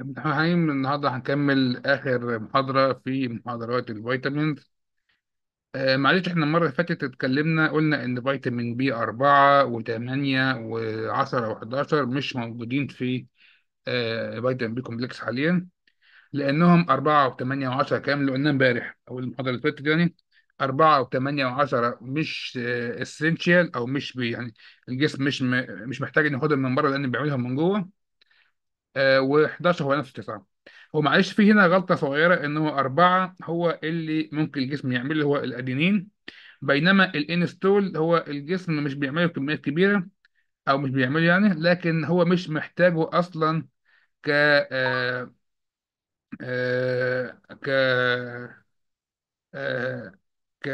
امتحان النهارده هنكمل آخر محاضرة في محاضرات ال vitamins. آه معلش إحنا المرة اللي فاتت اتكلمنا قلنا إن فيتامين B أربعة وثمانية وعشرة وحداشر مش موجودين في آه vitamin B complex حاليا لأنهم أربعة وثمانية وعشرة كام اللي قلنا إمبارح أو المحاضرة اللي فاتت يعني. أربعة وثمانية وعشرة مش essential أو مش بي يعني الجسم مش م... مش محتاج إنه ياخدهم من بره لأن بيعملهم من جوه. و11 هو نفس 9 هو معلش في هنا غلطة صغيرة إن هو أربعة هو اللي ممكن الجسم يعمله هو الأدينين. بينما الانستول هو الجسم مش بيعمله بكميات كبيرة أو مش بيعمله يعني لكن هو مش محتاجه أصلا ك آه، آه، ك آه، ك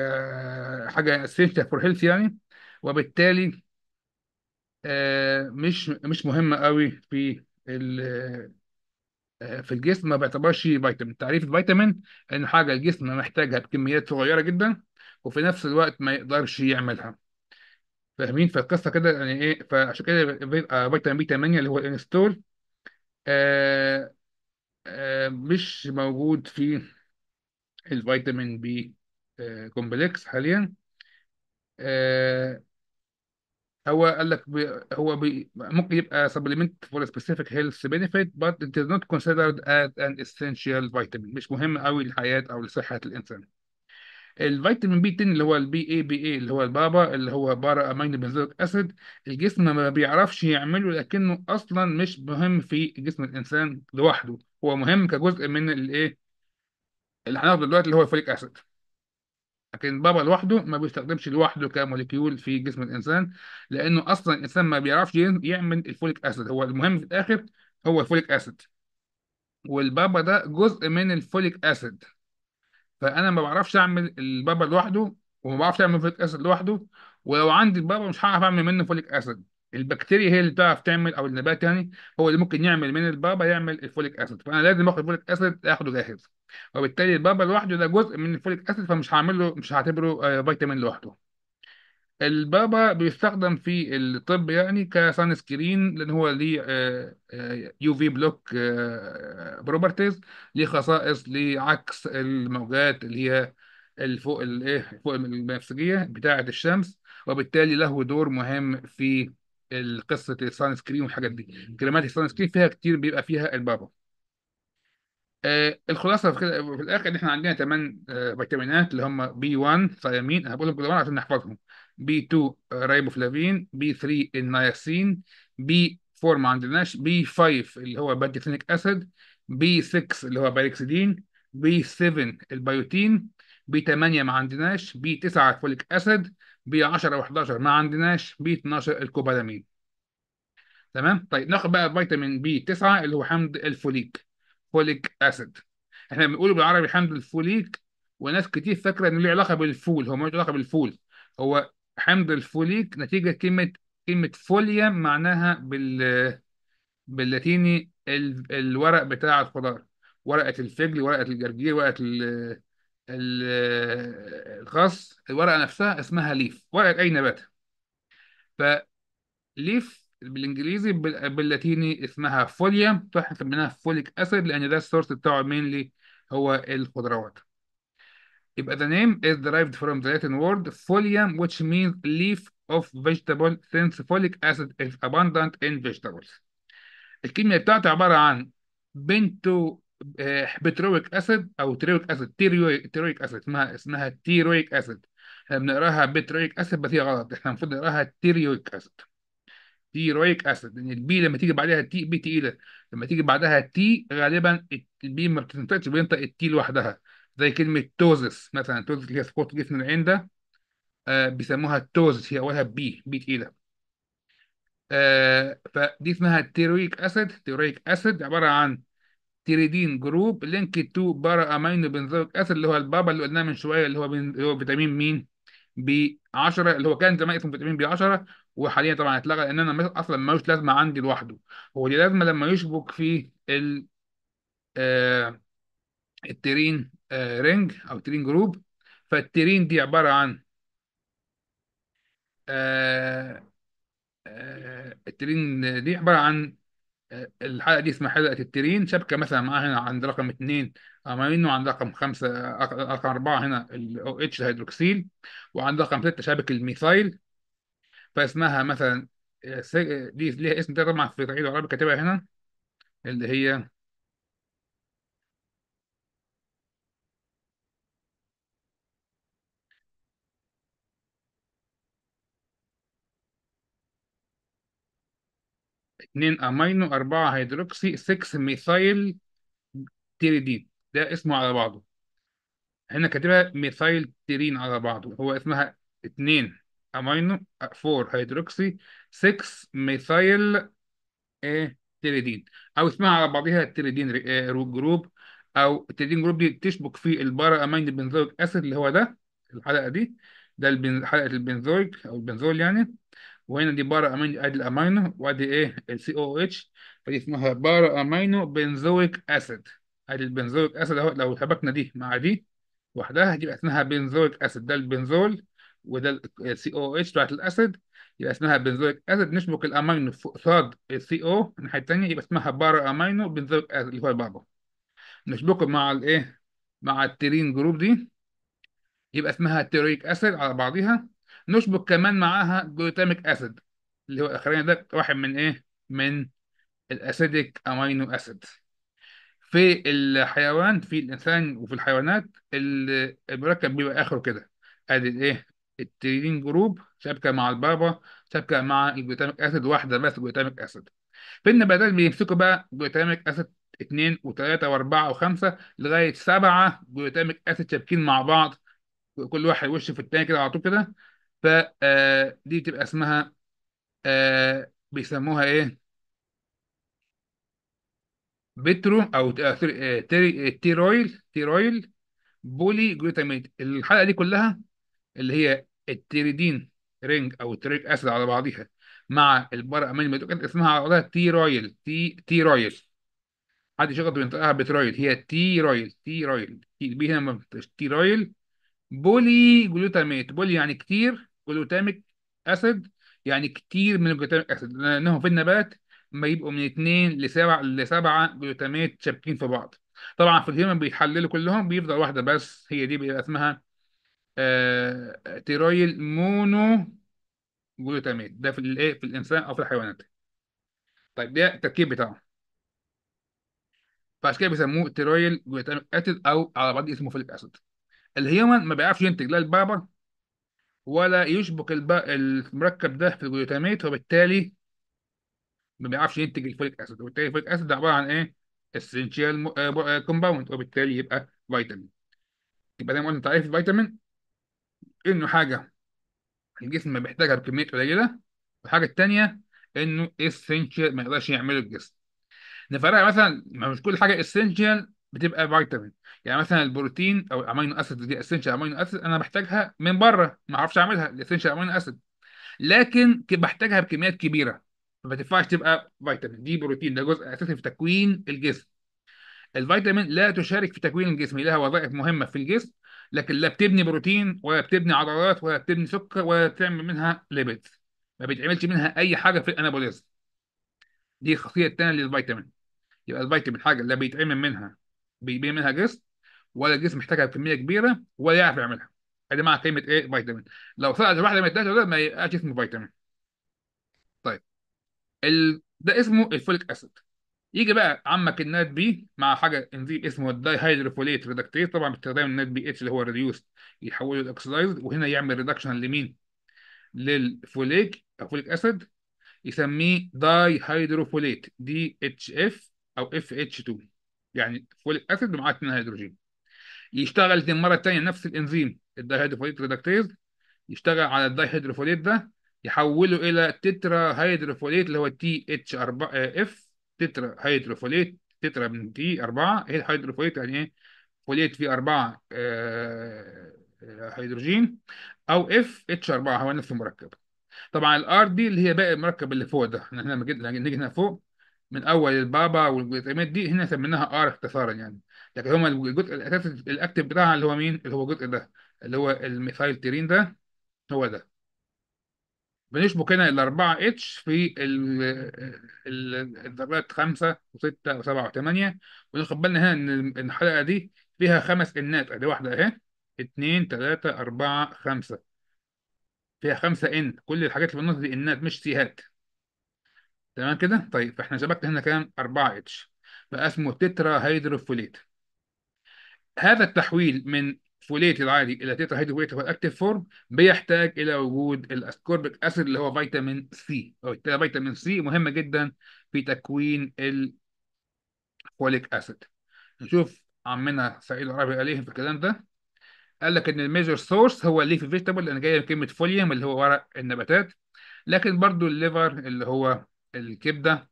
حاجة essential for health يعني. وبالتالي آه، مش مش مهمة قوي في ال في الجسم ما بيعتبرش فيتامين. تعريف الفيتامين انه حاجة الجسم محتاجها بكميات صغيرة جدا وفي نفس الوقت ما يقدرش يعملها. فاهمين؟ فالقصة كده يعني إيه؟ فعشان كده فيتامين بي 8 اللي هو الإنستول آه آه مش موجود في الفيتامين B آه complex حاليا. آه هو قال لك بي هو بي ممكن يبقى supplement for a specific health benefit but is not considered as an essential vitamin. مش مهم قوي للحياة أو لصحة الإنسان. الفيتامين B 10 اللي هو ال PABA اللي هو ال PABA اللي هو para-aminobenzoic acid الجسم ما بيعرفش يعمله لكنه أصلا مش مهم في جسم الإنسان لوحده. هو مهم كجزء من الإيه؟ اللي هناخده دلوقتي اللي هو ال folic acid. لكن PABA لوحده ما بيستخدمش لوحده ك molecule في جسم الإنسان لأنه أصلا الإنسان ما بيعرفش يعمل ال folic acid. هو المهم في الآخر هو ال folic acid. وال PABA ده جزء من ال folic acid. فأنا ما بعرفش أعمل ال PABA لوحده وما بعرفش أعمل folic acid لوحده ولو عندي ال PABA مش هعرف أعمل منه folic acid. البكتيريا هي اللي بتعرف تعمل أو النبات يعني هو اللي ممكن يعمل من ال PABA يعمل ال folic acid فأنا لازم آخد ال folic acid آخده جاهز. وبالتالي ال PABA لوحده ده جزء من ال folic acid فمش هعمل له مش هعتبره آه، فيتامين لوحده. ال PABA بيستخدم في الطب يعني ك sunscreen لأن هو ليه UV block properties ليه خصائص لعكس الموجات اللي هي الفوق الايه فوق البنفسجيه بتاعة الشمس وبالتالي له دور مهم في قصه ال sunscreen والحاجات دي. كريمات ال sunscreen فيها كتير بيبقى فيها ال PABA. آه الخلاصة في, كده في الآخر إن إحنا عندنا ثمان آه فيتامينات اللي هم B 1 thiamine أنا بقولهم كلهم عشان نحفظهم. B 2 آه riboflavin B 3 ال niacin B 4 ما عندناش B 5 اللي هو pantothenic acid B 6 اللي هو pyridoxine B 7 البيوتين B 8 ما عندناش B 9 ال folic acid B 10 و11 ما عندناش B 12 الكوبالامين تمام؟ طيب ناخد بقى فيتامين B 9 اللي هو حمض الفوليك folic acid. إحنا بنقوله بالعربي حمض الفوليك وناس كتير فاكرة إنه له علاقة بالفول هو ملوش علاقة بالفول. هو حمض الفوليك نتيجة كلمة كلمة folia معناها بال باللاتيني ال... الورق بتاع الخضار. ورقة الفجل ورقة الجرجير ورقة. ال... الخس الورقة نفسها اسمها leaf ورقة أي نبات ف leaf بالإنجليزي بال- باللاتيني اسمها folia. فاحنا سميناها folic acid لأن ده ال source بتاعه mainly هو الخضروات. يبقى the name is derived from the Latin word folium which means leaf of vegetable. Since folic acid is abundant in vegetables. الكيمياء بتاعته عبارة عن بنتو pteroic acid أو pteroic acid pteroic acid اسمها اسمها pteroic acid. إحنا بنقراها pteroic acid بس هي غلط. إحنا المفروض نقراها pteroic acid. pteroic acid لأن ال P لما تيجي بعدها T P تقيلة. لما تيجي بعدها T غالبا ال P ما بتنطقش بينطق ال T لوحدها. زي كلمة ptosis مثلا ptosis اللي هي سقوط جسم العين ده آه بيسموها ptosis. هي أولها P P تقيلة. آه فدي اسمها pteroic acid. pteroic acid عبارة عن pteridine group linked to para amino benzoic acid اللي هو ال PABA اللي قلناه من شوية اللي هو بن... اللي هو فيتامين مين B 10 اللي هو كان زمان اسمه فيتامين B 10 وحاليا طبعا اتلغى لأن أنا أصلا ملوش لازمة عندي لوحده. هو دي لازمة لما يشبك في ال آه ال pterin آه ring أو pterin group. فال pterin دي عبارة عن آه آه ال pterin دي عبارة عن الحلقة دي اسمها حلقه ال pterin شبكة مثلا معاها هنا عند رقم اثنين امينو عند رقم خمسة رقم أربعة هنا ال OH ال hydroxyl وعند رقم ستة شبكة ال methyl فاسمها مثلا آه، آه، دي ليها اسم ده طبعا في التعريف العربي كاتبها هنا اللي هي 2 أمينو 4 hydroxy 6 methyl pteridine. ده اسمه على بعضه. هنا كاتبها methyl pterin على بعضه. هو اسمها 2 أمينو 4 hydroxy 6 methyl إيه pteridine. أو اسمها على بعضها ال pteridine آه، رو- group. أو ال pteridine group دي تشبك في ال para amino benzoic acid اللي هو ده الحلقة دي. ده. حلقة البنزويك أو البنزول يعني. وهنا دي para amino آدي الأمينو وأدي إيه؟ ال COOH فدي اسمها para amino benzoic acid. آدي ال benzoic acid اهو لو شبكنا دي مع دي وحدها هتبقى اسمها benzoic acid. ده البنزول وده ال COOH بتاعت ال acid يبقى اسمها benzoic acid. نشبك الأمينو قصاد ال COO الناحيه التانيه يبقى اسمها para amino benzoic acid اللي هو ال PABA. نشبكه مع الايه مع ال pterin group دي يبقى اسمها pteroic acid على بعضها نشبك كمان معاها glutamic acid اللي هو الاخراني ده واحد من إيه؟ من ال acidic amino acid في الحيوان في الإنسان وفي الحيوانات ال- المركب بيبقى آخره كده. أدي الايه ال pterin group شبكه مع ال PABA شبكه مع ال glutamic acid واحدة بس glutamic acid في النباتات بيمسكوا بقى glutamic acid اثنين وثلاثة وأربعة وخمسة لغاية سبعة glutamic acid شابكين مع بعض كل واحد وش في التاني كده على طول كده. فدي تبقى اسمها آه، بيسموها إيه؟ بترو أو آه، آه، آه، تيرويل تيرويل بولي جلوتاميت الحلقة دي كلها اللي هي التيريدين رينج أو التريك اسيد على بعضها مع البرا امين ميتوكات اسمها على بعضها تيرويل تي تيرويل. حد شغل بينطقها بترويل. هي تيرويل تيرويل. تي بي هنا ما pteroyl polyglutamate poly يعني كتير. glutamic acid يعني كتير من ال glutamic acid لانهم في النبات ما يبقوا من اتنين لسبع لسبعة glutamate شابكين في بعض. طبعا في ال human بيتحللوا كلهم بيفضل واحدة بس هي دي بيبقى اسمها آه pteroyl monoglutamate ده في الايه في الإنسان أو في الحيوانات. طيب ده التركيب بتاعه. فعشان كده بيسموه pteroyl glutamic acid أو على بعض اسمه folic acid. ال human ما بيعرفش ينتج لا ال PABA ولا يشبك الب... المركب ده في ال glutamate وبالتالي ما بيعرفش ينتج ال folic acid. وبالتالي ال folic acid ده عبارة عن إيه؟ essential compound وبالتالي يبقى فيتامين يبقى زي ما قلنا تعريف الفيتامين إنه حاجة الجسم بيحتاجها بكميات قليلة والحاجة الثانية إنه essential ما يقدرش يعمله الجسم. نفرق مثلا مش كل حاجة essential بتبقى فيتامين يعني مثلا البروتين أو ال amino acid دي essential amino acid أنا بحتاجها من بره ما أعرفش أعملها ال essential amino acid. لكن بحتاجها بكميات كبيرة فما تنفعش تبقى فيتامين دي بروتين ده جزء أساسي في تكوين الجسم. الفيتامين لا تشارك في تكوين الجسم لها وظائف مهمة في الجسم لكن لا بتبني بروتين ولا بتبني عضلات ولا بتبني سكر ولا بتعمل منها lipid ما بيتعملش منها أي حاجة في ال anabolism دي الخاصية الثانية للفيتامين يبقى الفيتامين حاجة لا بيتعمل منها بيبني منها جسم ولا الجسم محتاجها بكمية كبيرة ولا يعرف يعملها. ادي معنى كلمه إيه؟ فيتامين. لو سقط واحدة من الثلاثه دول ما يبقاش اسمه فيتامين. طيب. ال... ده اسمه ال folic acid. يجي بقى عمك ال NADP مع حاجة انزيم اسمه ال dihydrofolate reductase طبعا باستخدام ال NADPH اللي هو reduced يحوله ل oxidized وهنا يعمل reduction لمين؟ للفوليك أو folic acid. يسميه dihydrofolate DHF أو FH 2 يعني folic acid ومعاه 2 هيدروجين. يشتغل المره الثانية نفس الإنزيم ال dihydrofolate reductase يشتغل على ال dihydrofolate ده يحوله إلى tetrahydrofolate اللي هو TH 4 F tetrahydrofolate tetra من T 4 هي ال hydrofolate؟ يعني إيه؟ folate فيه 4 آه، آه، هيدروجين أو FH 4 هو نفس المركب. طبعا ال R دي اللي هي باقي المركب اللي فوق ده إحنا هنا نيجي هنا فوق من أول ال PABA وال glutamate دي هنا سميناها R اختصارا يعني. لكن هما الجزء الأساسي ال active بتاعها اللي هو مين؟ اللي هو الجزء ده اللي هو ال methyl pterin ده هو ده. بنشبك هنا الأربعة H في ال- ال- الذرات خمسة وستة وسبعة وثمانية وناخد بالنا هنا إن الحلقة دي فيها خمس N ات أدي واحدة أهي اتنين تلاتة أربعة خمسة. فيها خمسة N كل الحاجات اللي في النص دي N ات مش C هات. تمام كده؟ طيب فإحنا شبكنا هنا كام؟ أربعة H بقى اسمه tetrahydrofolate هذا التحويل من folate العادي إلى tetrahydrofolate هو ال active form بيحتاج إلى وجود ال ascorbic acid اللي هو فيتامين C وبالتالي فيتامين C مهم جدا في تكوين ال folic acid نشوف عمنا سعيد العربي قال إيه في الكلام ده. قال لك إن ال major source هو ال leafy vegetable لأن جاية من كلمه folium اللي هو ورق النباتات. لكن برضو ال liver اللي هو الكبدة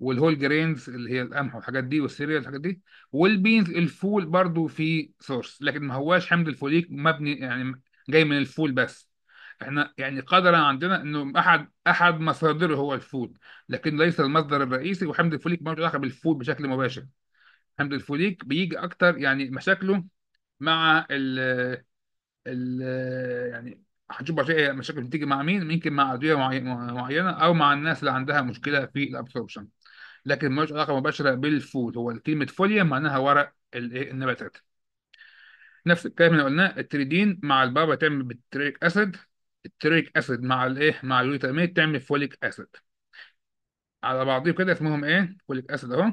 وال whole grains اللي هي القمح والحاجات دي وال cereal الحاجات دي وال beans الفول برضو في source لكن ما هواش حمض الفوليك مبني يعني جاي من الفول بس. إحنا يعني قدرا عندنا انه أحد أحد مصادره هو الفول لكن ليس المصدر الرئيسي وحمض الفوليك ما له علاقة بالفول بشكل مباشر. حمض الفوليك بيجي أكتر يعني مشاكله مع ال ال يعني هنشوف بعد مشاكل بتيجي مع مين؟ يمكن مع أدوية معي- معينة أو مع الناس اللي عندها مشكلة في ال absorption لكن ملوش علاقة مباشرة بالفول. هو كلمة folia معناها ورق النباتات. نفس الكلام اللي قلناه ال pteridine مع ال PABA تعمل ال pteroic acid. ال pteroic acid مع الإيه؟ مع ال glutamate تعمل folic acid. على بعضهم كده اسمهم إيه؟ folic acid أهو.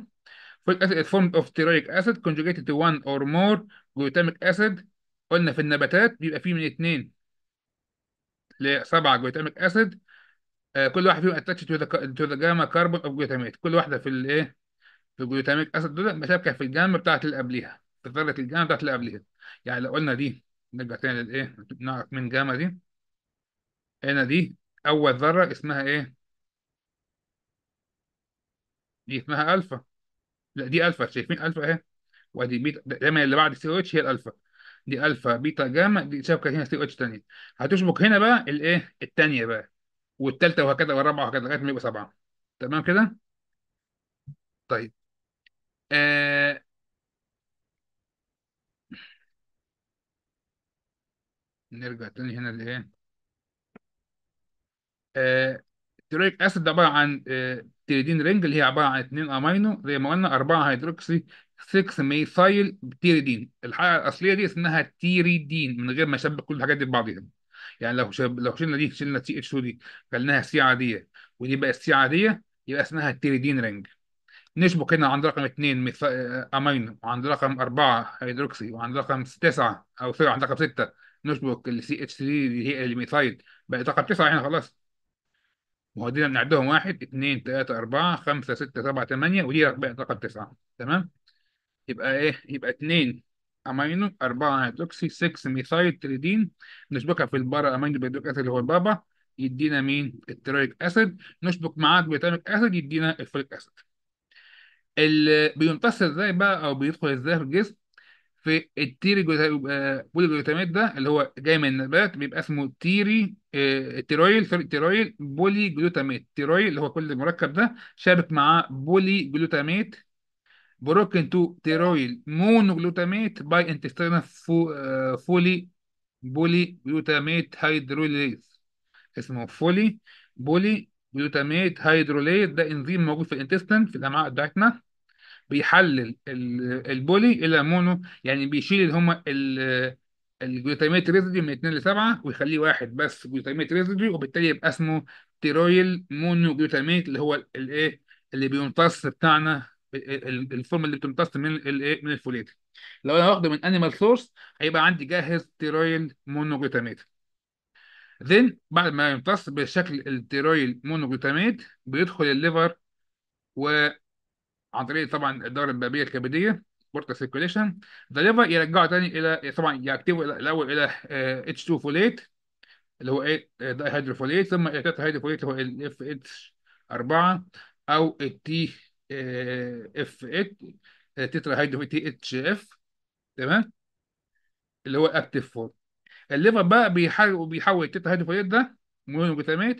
folic acid formed of pteroic acid conjugated to one or more glutamic acid. قلنا في النباتات بيبقى فيه من اثنين لسبعه glutamic acid آه كل واحد فيهم the to the gamma carbon of glutamate. كل واحدة في الايه في ال glutamic acid دول مشابكة في الجاما بتاعت اللي قبليها. في ذره الجاما بتاعت اللي قبليها. يعني لو قلنا دي نرجع تاني للايه نعرف من جاما دي. هنا دي أول ذرة اسمها إيه؟ دي اسمها ألفا. لا دي ألفا. شايفين ألفا أهي؟ وأدي بيتا دايما اللي بعد COOH هي الألفا. دي ألفا. بيتا جاما دي شبكة هنا COOH ثانية هتشبك هنا بقى الايه الثانية بقى. والثالثه وهكذا والرابعة وهكذا لغاية ما يبقى سبعة. تمام كده؟ طيب. آه نرجع تاني هنا لإيه؟ آه، ال pteroic acid عبارة عن آه، pteridine ring اللي هي عبارة عن اثنين أمينو زي ما قلنا 4 hydroxy 6 methyl pteridine الحاجة الأصلية دي اسمها pteridine من غير ما اشبك كل الحاجات دي ببعضها يعني لو شب... لو شلنا دي شلنا CH 2 دي خليناها C عادية ودي بقت C عادية يبقى اسمها ال pteridine ring. نشبك هنا عند رقم 2 آه، أمينو وعند رقم 4 hydroxy وعند رقم 9 أو sorry عند رقم 6 نشبك ال CH 3 اللي هي ال methyl بقت رقم 9 هنا خلاص. وأدينا بنعدهم 1 2 3 4 5 6 7 8 ودي بقت رقم 9 تمام؟ يبقى إيه؟ يبقى 2 أمينو 4 hydroxy 6 methyl pteridine. نشبكها في ال para amino benzoic acid اللي هو ال PABA. يدينا مين؟ ال pteroic acid. نشبك معاه ال glutamic acid يدينا ال folic acid. اللي بيمتص إزاي بقى أو بيدخل إزاي في الجسم؟ في ال pteroyl آه، polyglutamate ده اللي هو جاي من النبات بيبقى اسمه pteroyl آه pteroyl sorry pteroyl polyglutamate pteroyl اللي هو كل المركب ده شابك معاه polyglutamate broken to pteroyl monoglutamate by intestinal fo آه، folyl polyglutamate hydrolase اسمه folyl polyglutamate hydrolase ده انزيم موجود في ال intestine في الأمعاء بتاعتنا. بيحلل ال- ال poly إلى mono يعني بيشيل اللي هم ال glutamate residue من 2 ل 7 ويخليه واحد بس glutamate residue وبالتالي يبقى اسمه pteroyl monoglutamate اللي هو الايه اللي بيمتص بتاعنا ال form اللي بتمتص من الايه؟ من ال folate لو أنا واخده من animal source هيبقى عندي جاهز pteroyl monoglutamate then بعد ما يمتص بشكل ال pteroyl monoglutamate بيدخل ال liver عن طريق طبعا الدورة البابية الكبدية portal circulation ال liver يرجعه تاني إلى طبعا يكتبه الأول إلى H 2 folate اللي هو إيه؟ dihydrofolate ثم إلى hydrofolate اللي هو ال FH 4 أو ال TF 8 tetrahydro THF تمام اللي هو active form ال liver بقى بيحول بيحول ال tetrahydrofolate ده monoglutamate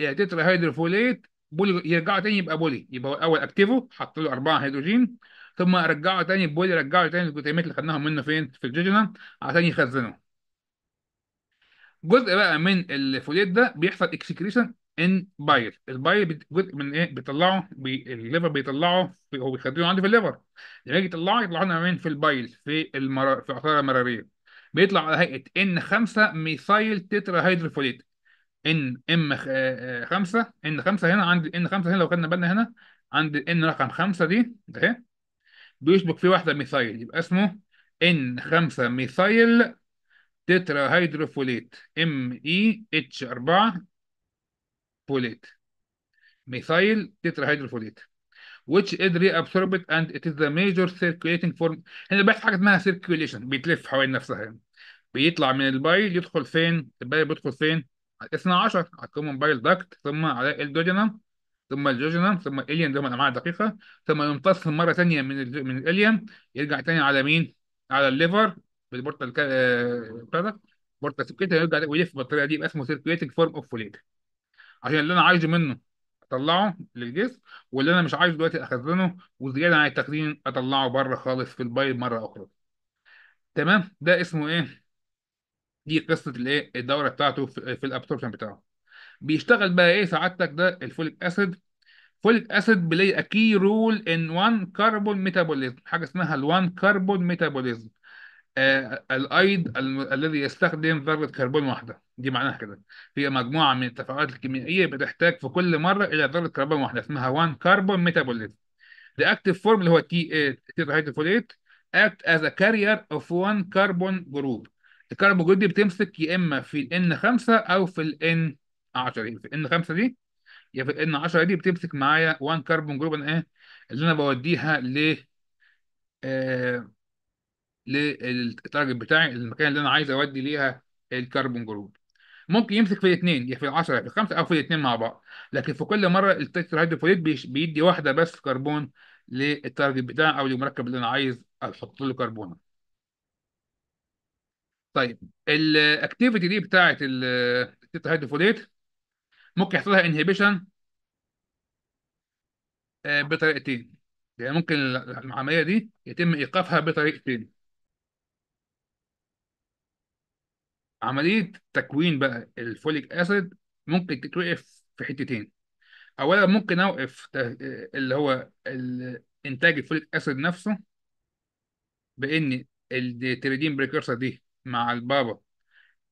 إلى tetrahydrofolate poly يرجعه تاني يبقى poly يبقى الأول activate ه حط له اربعه هيدروجين ثم رجعه تاني poly رجعه تاني ال glutamate اللي خدناهم منه فين في ال jejunum عشان يخزنه جزء بقى من ال folate ده بيحصل excretion in bile ال bile جزء من إيه؟ بيطلعه بي... ال liver بيطلعه في... هو بيخزنه عندي في ال liver. لما يجي يطلعه يطلعه لنا من في ال bile في المر... في العصاره المراريه بيطلع على هيئة N 5 methyl tetrahydrofolate N M 5 N 5 هنا عند N 5 هنا لو خدنا بالنا هنا عند N رقم 5 دي اهي بيشبك فيه واحدة methyl. يبقى اسمه إن 5 ميثايل تترا هيدروفوليت إم إي إتش 4 فوليت. ميثايل تترا هيدروفوليت which is reabsorbed and it is the major circulating form. هنا بقى حاجة اسمها circulation بيتلف حوالين نفسها يعني بيطلع من ال bile يدخل فين؟ ال bile بيدخل فين؟ على الاثنى عشر على ال common bile duct ثم على ال duodenum ثم ال jejunum ثم ال ileum ده الامعاء الدقيقة ثم يمتص مرة ثانية من ال من ال ileum يرجع تاني على مين؟ على ال liver بال portal كا... آه، ده portal يرجع ويلف بالطريقة دي يبقى اسمه circulating form of folate عشان اللي أنا عايزه منه أطلعه للجسم واللي أنا مش عايزه دلوقتي أخزنه وزيادة عن التخزين أطلعه بره خالص في ال bile مرة أخرى. تمام؟ ده اسمه إيه؟ دي قصة الايه الدورة بتاعته في, ال absorption بتاعه. بيشتغل بقى إيه؟ سعادتك ده ال folic acid. folic acid play key role in 1 carbon metabolism حاجة اسمها ال1 carbon metabolism. آه الأيض الم- الذي يستخدم ذرة كربون واحدة. دي معناها كده. هي مجموعة من التفاعلات الكيميائية بتحتاج في كل مرة إلى ذرة كربون واحدة اسمها 1 carbon metabolism The active form اللي هو تي tetrahydrofolate act as a carrier of one carbon group. ال carbon group دي بتمسك يا إما في ال N5 أو في ال N10 في ال N5 دي يا في ال N10 دي بتمسك معايا 1 carbon group أنا إيه اللي أنا بوديها ل آه لل target بتاعي المكان اللي أنا عايز أودي ليها ال carbon group. ممكن يمسك في الاثنين يا في العشرة يا في الخمسة أو في الاثنين مع بعض. لكن في كل مرة ال tetrahydrofolate بيش- بيدي واحدة بس كربون لل target بتاعي أو للمركب اللي أنا عايز أحط له كربون طيب ال activity دي بتاعت ال tetrahydrofolate ممكن يحصل لها inhibition بطريقتين. يعني ممكن العملية دي يتم إيقافها بطريقتين. عملية تكوين بقى ال folic acid ممكن تتوقف في حتتين. أولا ممكن أوقف اللي هو انتاج ال folic acid نفسه بإن ال pteridine precursor دي مع ال PABA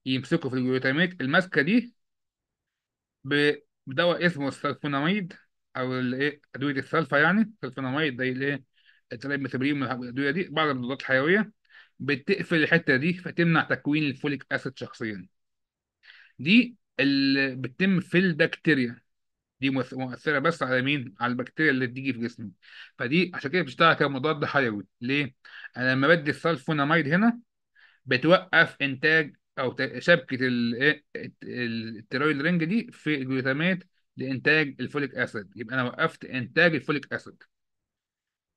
يمسكوا في ال glutamate الماسكه دي بدواء اسمه السلفوناميد أو أدوية السلفا يعني. السلفوناميد زي الايه التريبميثابرين الأدوية دي. بعض المضادات الحيوية بتقفل الحتة دي فتمنع تكوين ال folic acid شخصيا دي اللي بتتم في البكتيريا دي مؤث- مؤثرة بس على مين؟ على البكتيريا اللي بتيجي في جسمي فدي عشان كده بتشتغل كمضاد حيوي ليه؟ أنا لما بدي السلفوناميد هنا بتوقف ت- شبكة ال- إيه؟ الت- ال pteroid ring دي في ال glutamate لإنتاج ال folic acid يبقى أنا وقفت إنتاج ال folic acid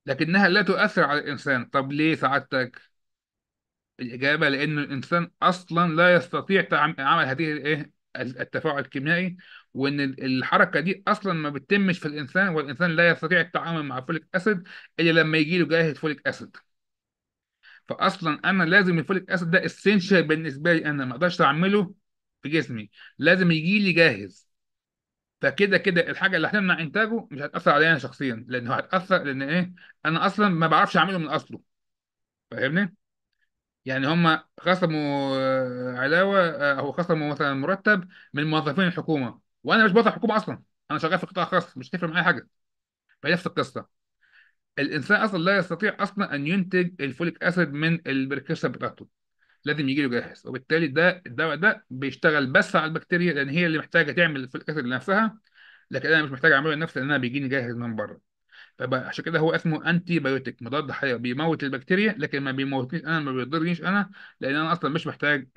لكنها لا تؤثر على الإنسان طب ليه سعادتك؟ الإجابة لأن الإنسان أصلا لا يستطيع عمل هذه الإيه التفاعل الكيميائي وإن ال- الحركة دي أصلا ما بتتمش في الإنسان والإنسان لا يستطيع التعامل مع folic acid إلا لما يجي له جاهز folic acid. فأصلا أنا لازم ال folic acid ده essential بالنسبة لي أنا ما أقدرش أعمله في جسمي. لازم يجي لي جاهز. فكده كده الحاجة اللي هتمنع إنتاجه مش هتأثر عليا أنا شخصيا لأنه هتأثر لأن إيه أنا أصلا ما بعرفش أعمله من أصله. فاهمني؟ يعني هم خصموا آه، علاوة آه، أو خصموا مثلا مرتب من موظفين الحكومة. وأنا مش موظف حكومة أصلا أنا شغال في قطاع خاص مش تفرق معايا حاجة. فهي نفس القصة. الإنسان أصلا لا يستطيع أصلا أن ينتج ال folic acid من ال precursor بتاعته. لازم يجي له جاهز. وبالتالي ده الدواء ده بيشتغل بس على البكتيريا لأن هي اللي محتاجة تعمل ال folic acid لنفسها. لكن أنا مش محتاج أعمله لنفسي لأن أنا بيجيني جاهز من بره. عشان كده هو اسمه antibiotic مضاد حيوي. بيموت البكتيريا لكن ما بيموتنيش أنا ما بيضرنيش أنا لأن أنا أصلا مش محتاج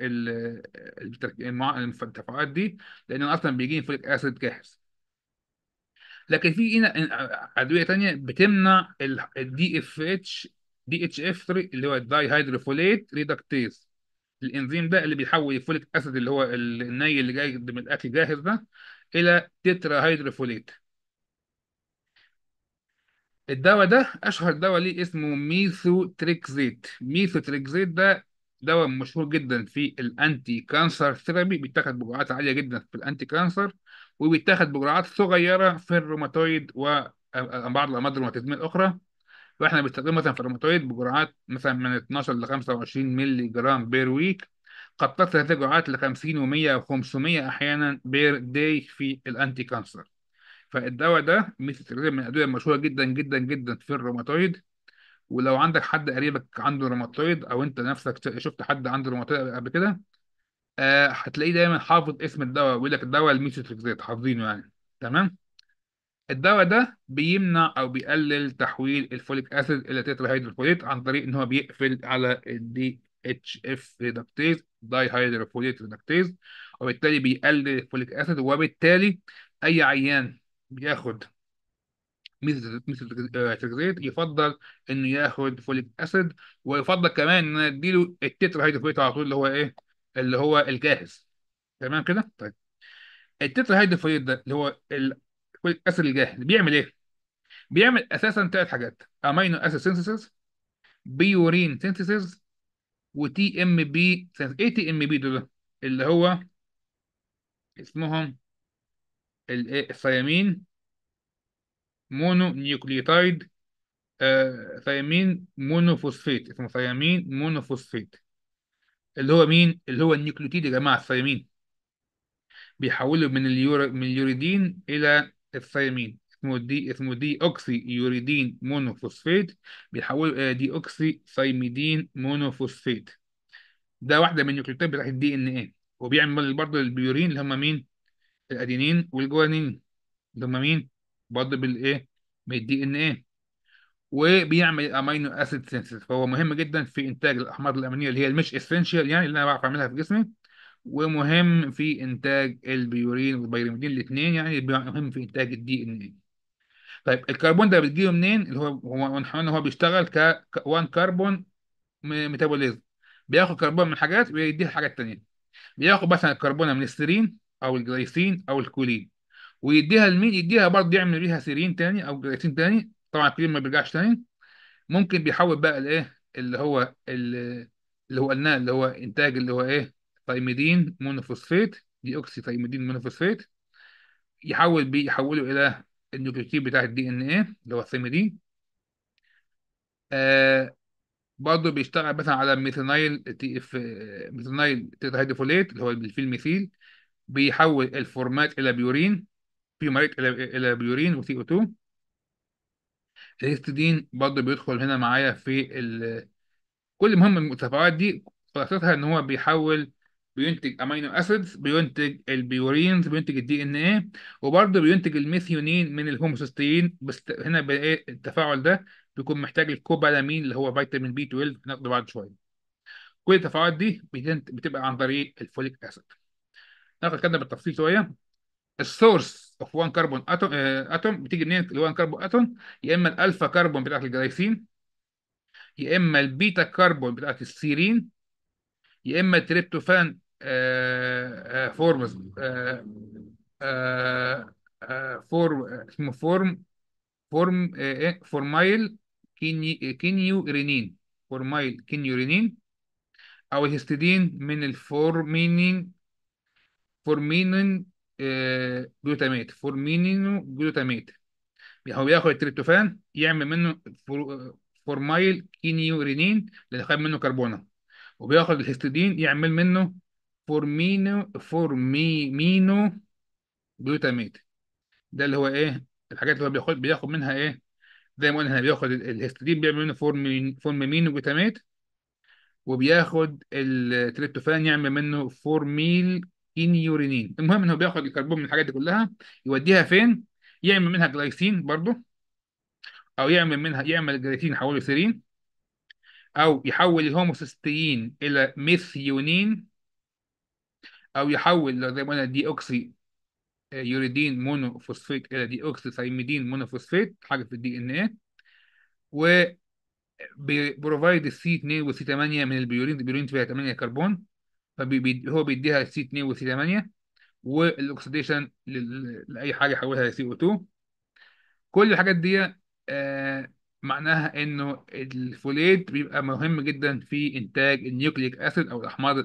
التفاعلات دي لأن أنا أصلا بيجيني folic acid جاهز. لكن في هنا أدوية تانية بتمنع ال DFH DHF 3 اللي هو ال dihydrofolate reductase الإنزيم ده اللي بيحول ال folic acid اللي هو ال- الني اللي جاي من الأكل جاهز ده إلى tetrahydrofolate الدواء ده أشهر دواء ليه اسمه methotrexate. methotrexate ده دواء مشهور جدا في ال anticancer therapy بيتاخد بجرعات عالية جدا في ال anticancer وبيتاخد بجرعات صغيرة في الروماتويد وبعض الأمراض الروماتيزمية الأخرى. فاحنا بنستخدمه مثلا في الروماتويد بجرعات مثلا من 12 ل 25 مللي جرام per week قد تصل هذه الجرعات ل 50 و100 و500 أحيانا per day في ال anticancer فالدواء ده ميثيتريزين من الأدوية المشهورة جدا جدا جدا في الروماتويد. ولو عندك حد قريبك عنده روماتويد أو أنت نفسك شفت حد عنده روماتويد قبل كده آه هتلاقيه دايما حافظ اسم الدواء ويقول لك الدواء الميثيتريزين حافظينه يعني. تمام؟ الدواء ده بيمنع أو بيقلل تحويل ال folic acid إلى tetrahydrofolate عن طريق إن هو بيقفل على ال DHF reductase dihydrofolate reductase وبالتالي بيقلل ال folic acid وبالتالي أي عيان بياخد ميثوتريكسيت يفضل إنه ياخد folic acid ويفضل كمان إن أديله ال tetrahydrofolate على طول اللي هو إيه؟ اللي هو الجاهز. تمام كده؟ طيب. ال tetrahydrofolate ده اللي هو ال folic acid الجاهز بيعمل إيه؟ بيعمل أساسا ثلاث حاجات amino acid synthesis purine synthesis و TMP إيه TMP دول؟ اللي هو اسمهم ال thiamine mononucleotide thiamine monophosphate اسمه thiamine monophosphate اللي هو مين؟ اللي هو ال nucleotide يا جماعة ال thiamine بيحوله من ال ur من اليوريدين إلى ال thiamine اسمه دي اسمه deoxyuridine monophosphate بيحوله deoxythymidine monophosphate ده واحدة من ال nucleotide بتاعت ال DNA وبيعمل برضه البيورين اللي هم مين؟ ال adenine وال guanine. هم مين؟ برضه بالإيه؟ بال DNA. وبيعمل amino acid synthesis فهو مهم جدا في إنتاج الأحماض الأمينية اللي هي مش essential يعني اللي أنا بعرف أعملها في جسمي. ومهم في إنتاج ال purine وال pyrimidine الاثنين يعني مهم في إنتاج ال DNA. طيب الكربون ده بتجيله منين؟ اللي هو هو هو بيشتغل ك one carbon metabolism بياخد كربون من حاجات ويديها حاجات تانية. بياخد مثلا الكربون من السيرين أو الجلايسين أو الكولين. ويديها لمين؟ يديها برضه يعمل بيها سيرين تاني أو جلايسين تاني. طبعا الكولين ما بيرجعش تاني. ممكن بيحول بقى الايه اللي هو ال- اللي هو قلناه اللي هو إنتاج اللي هو إيه؟ thymidine monophosphate. deoxythymidine monophosphate. يحول بيه يحوله إلى ال nucleotide بتاع ال DNA اللي هو ال thymidine. آه برضه بيشتغل مثلا على methenyl TF methenyl tetrahydrofolate اللي هو في ال methyl. بيحول ال formate إلى purine fumarate إلى إلى بيورين و CO2 ال histidine برضه بيدخل هنا معايا في ال... كل مهم المتفاعلات دي خلاصتها إن هو بيحول بينتج amino acids بينتج ال purines بينتج الدي ان إيه وبرضه بينتج الميثيونين من الهوموسيستين. بس هنا إيه التفاعل ده؟ بيكون محتاج الكوبالامين اللي هو فيتامين B 12 ناخده بعد شوية. كل التفاعلات دي بتبقى عن طريق ال folic acid ناخد كده بالتفصيل شوية. ال source of one carbon atom atom بتيجي منين؟ ال one carbon atom يا إما ال alpha carbon بتاعت الجلايسين يا إما ال beta carbon بتاعت السيرين. يا إما التريبتوفان آه، آه، forms آه، form اسمه form form formyl kyny kynurenine formylkynurenine أو ال histidine من ال formimin. formimin glutamate formimino glutamate هو بياخد التريبتوفان يعمل منه for- formylkynurenine اللي خد منه كربونه وبياخد ال histidine يعمل منه formino formimino glutamate ده اللي هو إيه الحاجات اللي هو بياخد بياخد منها إيه زي ما قلنا هنا بياخد ال- ال histidine بيعمل منه formimin formimino glutamate وبياخد التريبتوفان يعمل منه formylkynurenine المهم ان هو بياخد الكربون من الحاجات دي كلها يوديها فين؟ يعمل منها جلايسين برضو أو يعمل منها يعمل الجلايسين يحوله سيرين أو يحول الهوموسيستين إلى ميثيونين أو يحول زي ما قلنا دي اوكسي يوريدين مونوفوسفيت إلى دي اوكسي ثايميدين مونوفوسفيت حاجة في ال DNA و provide ال C2 وال C8 من ال purine ال purine فيها 8 كربون. فهو بيديها ال C2 وال C8 وال oxidation لأي حاجة يحولها ل CO2 كل الحاجات دي آه معناها إنه ال folate بيبقى مهم جدا في إنتاج ال nucleic acid أو الأحماض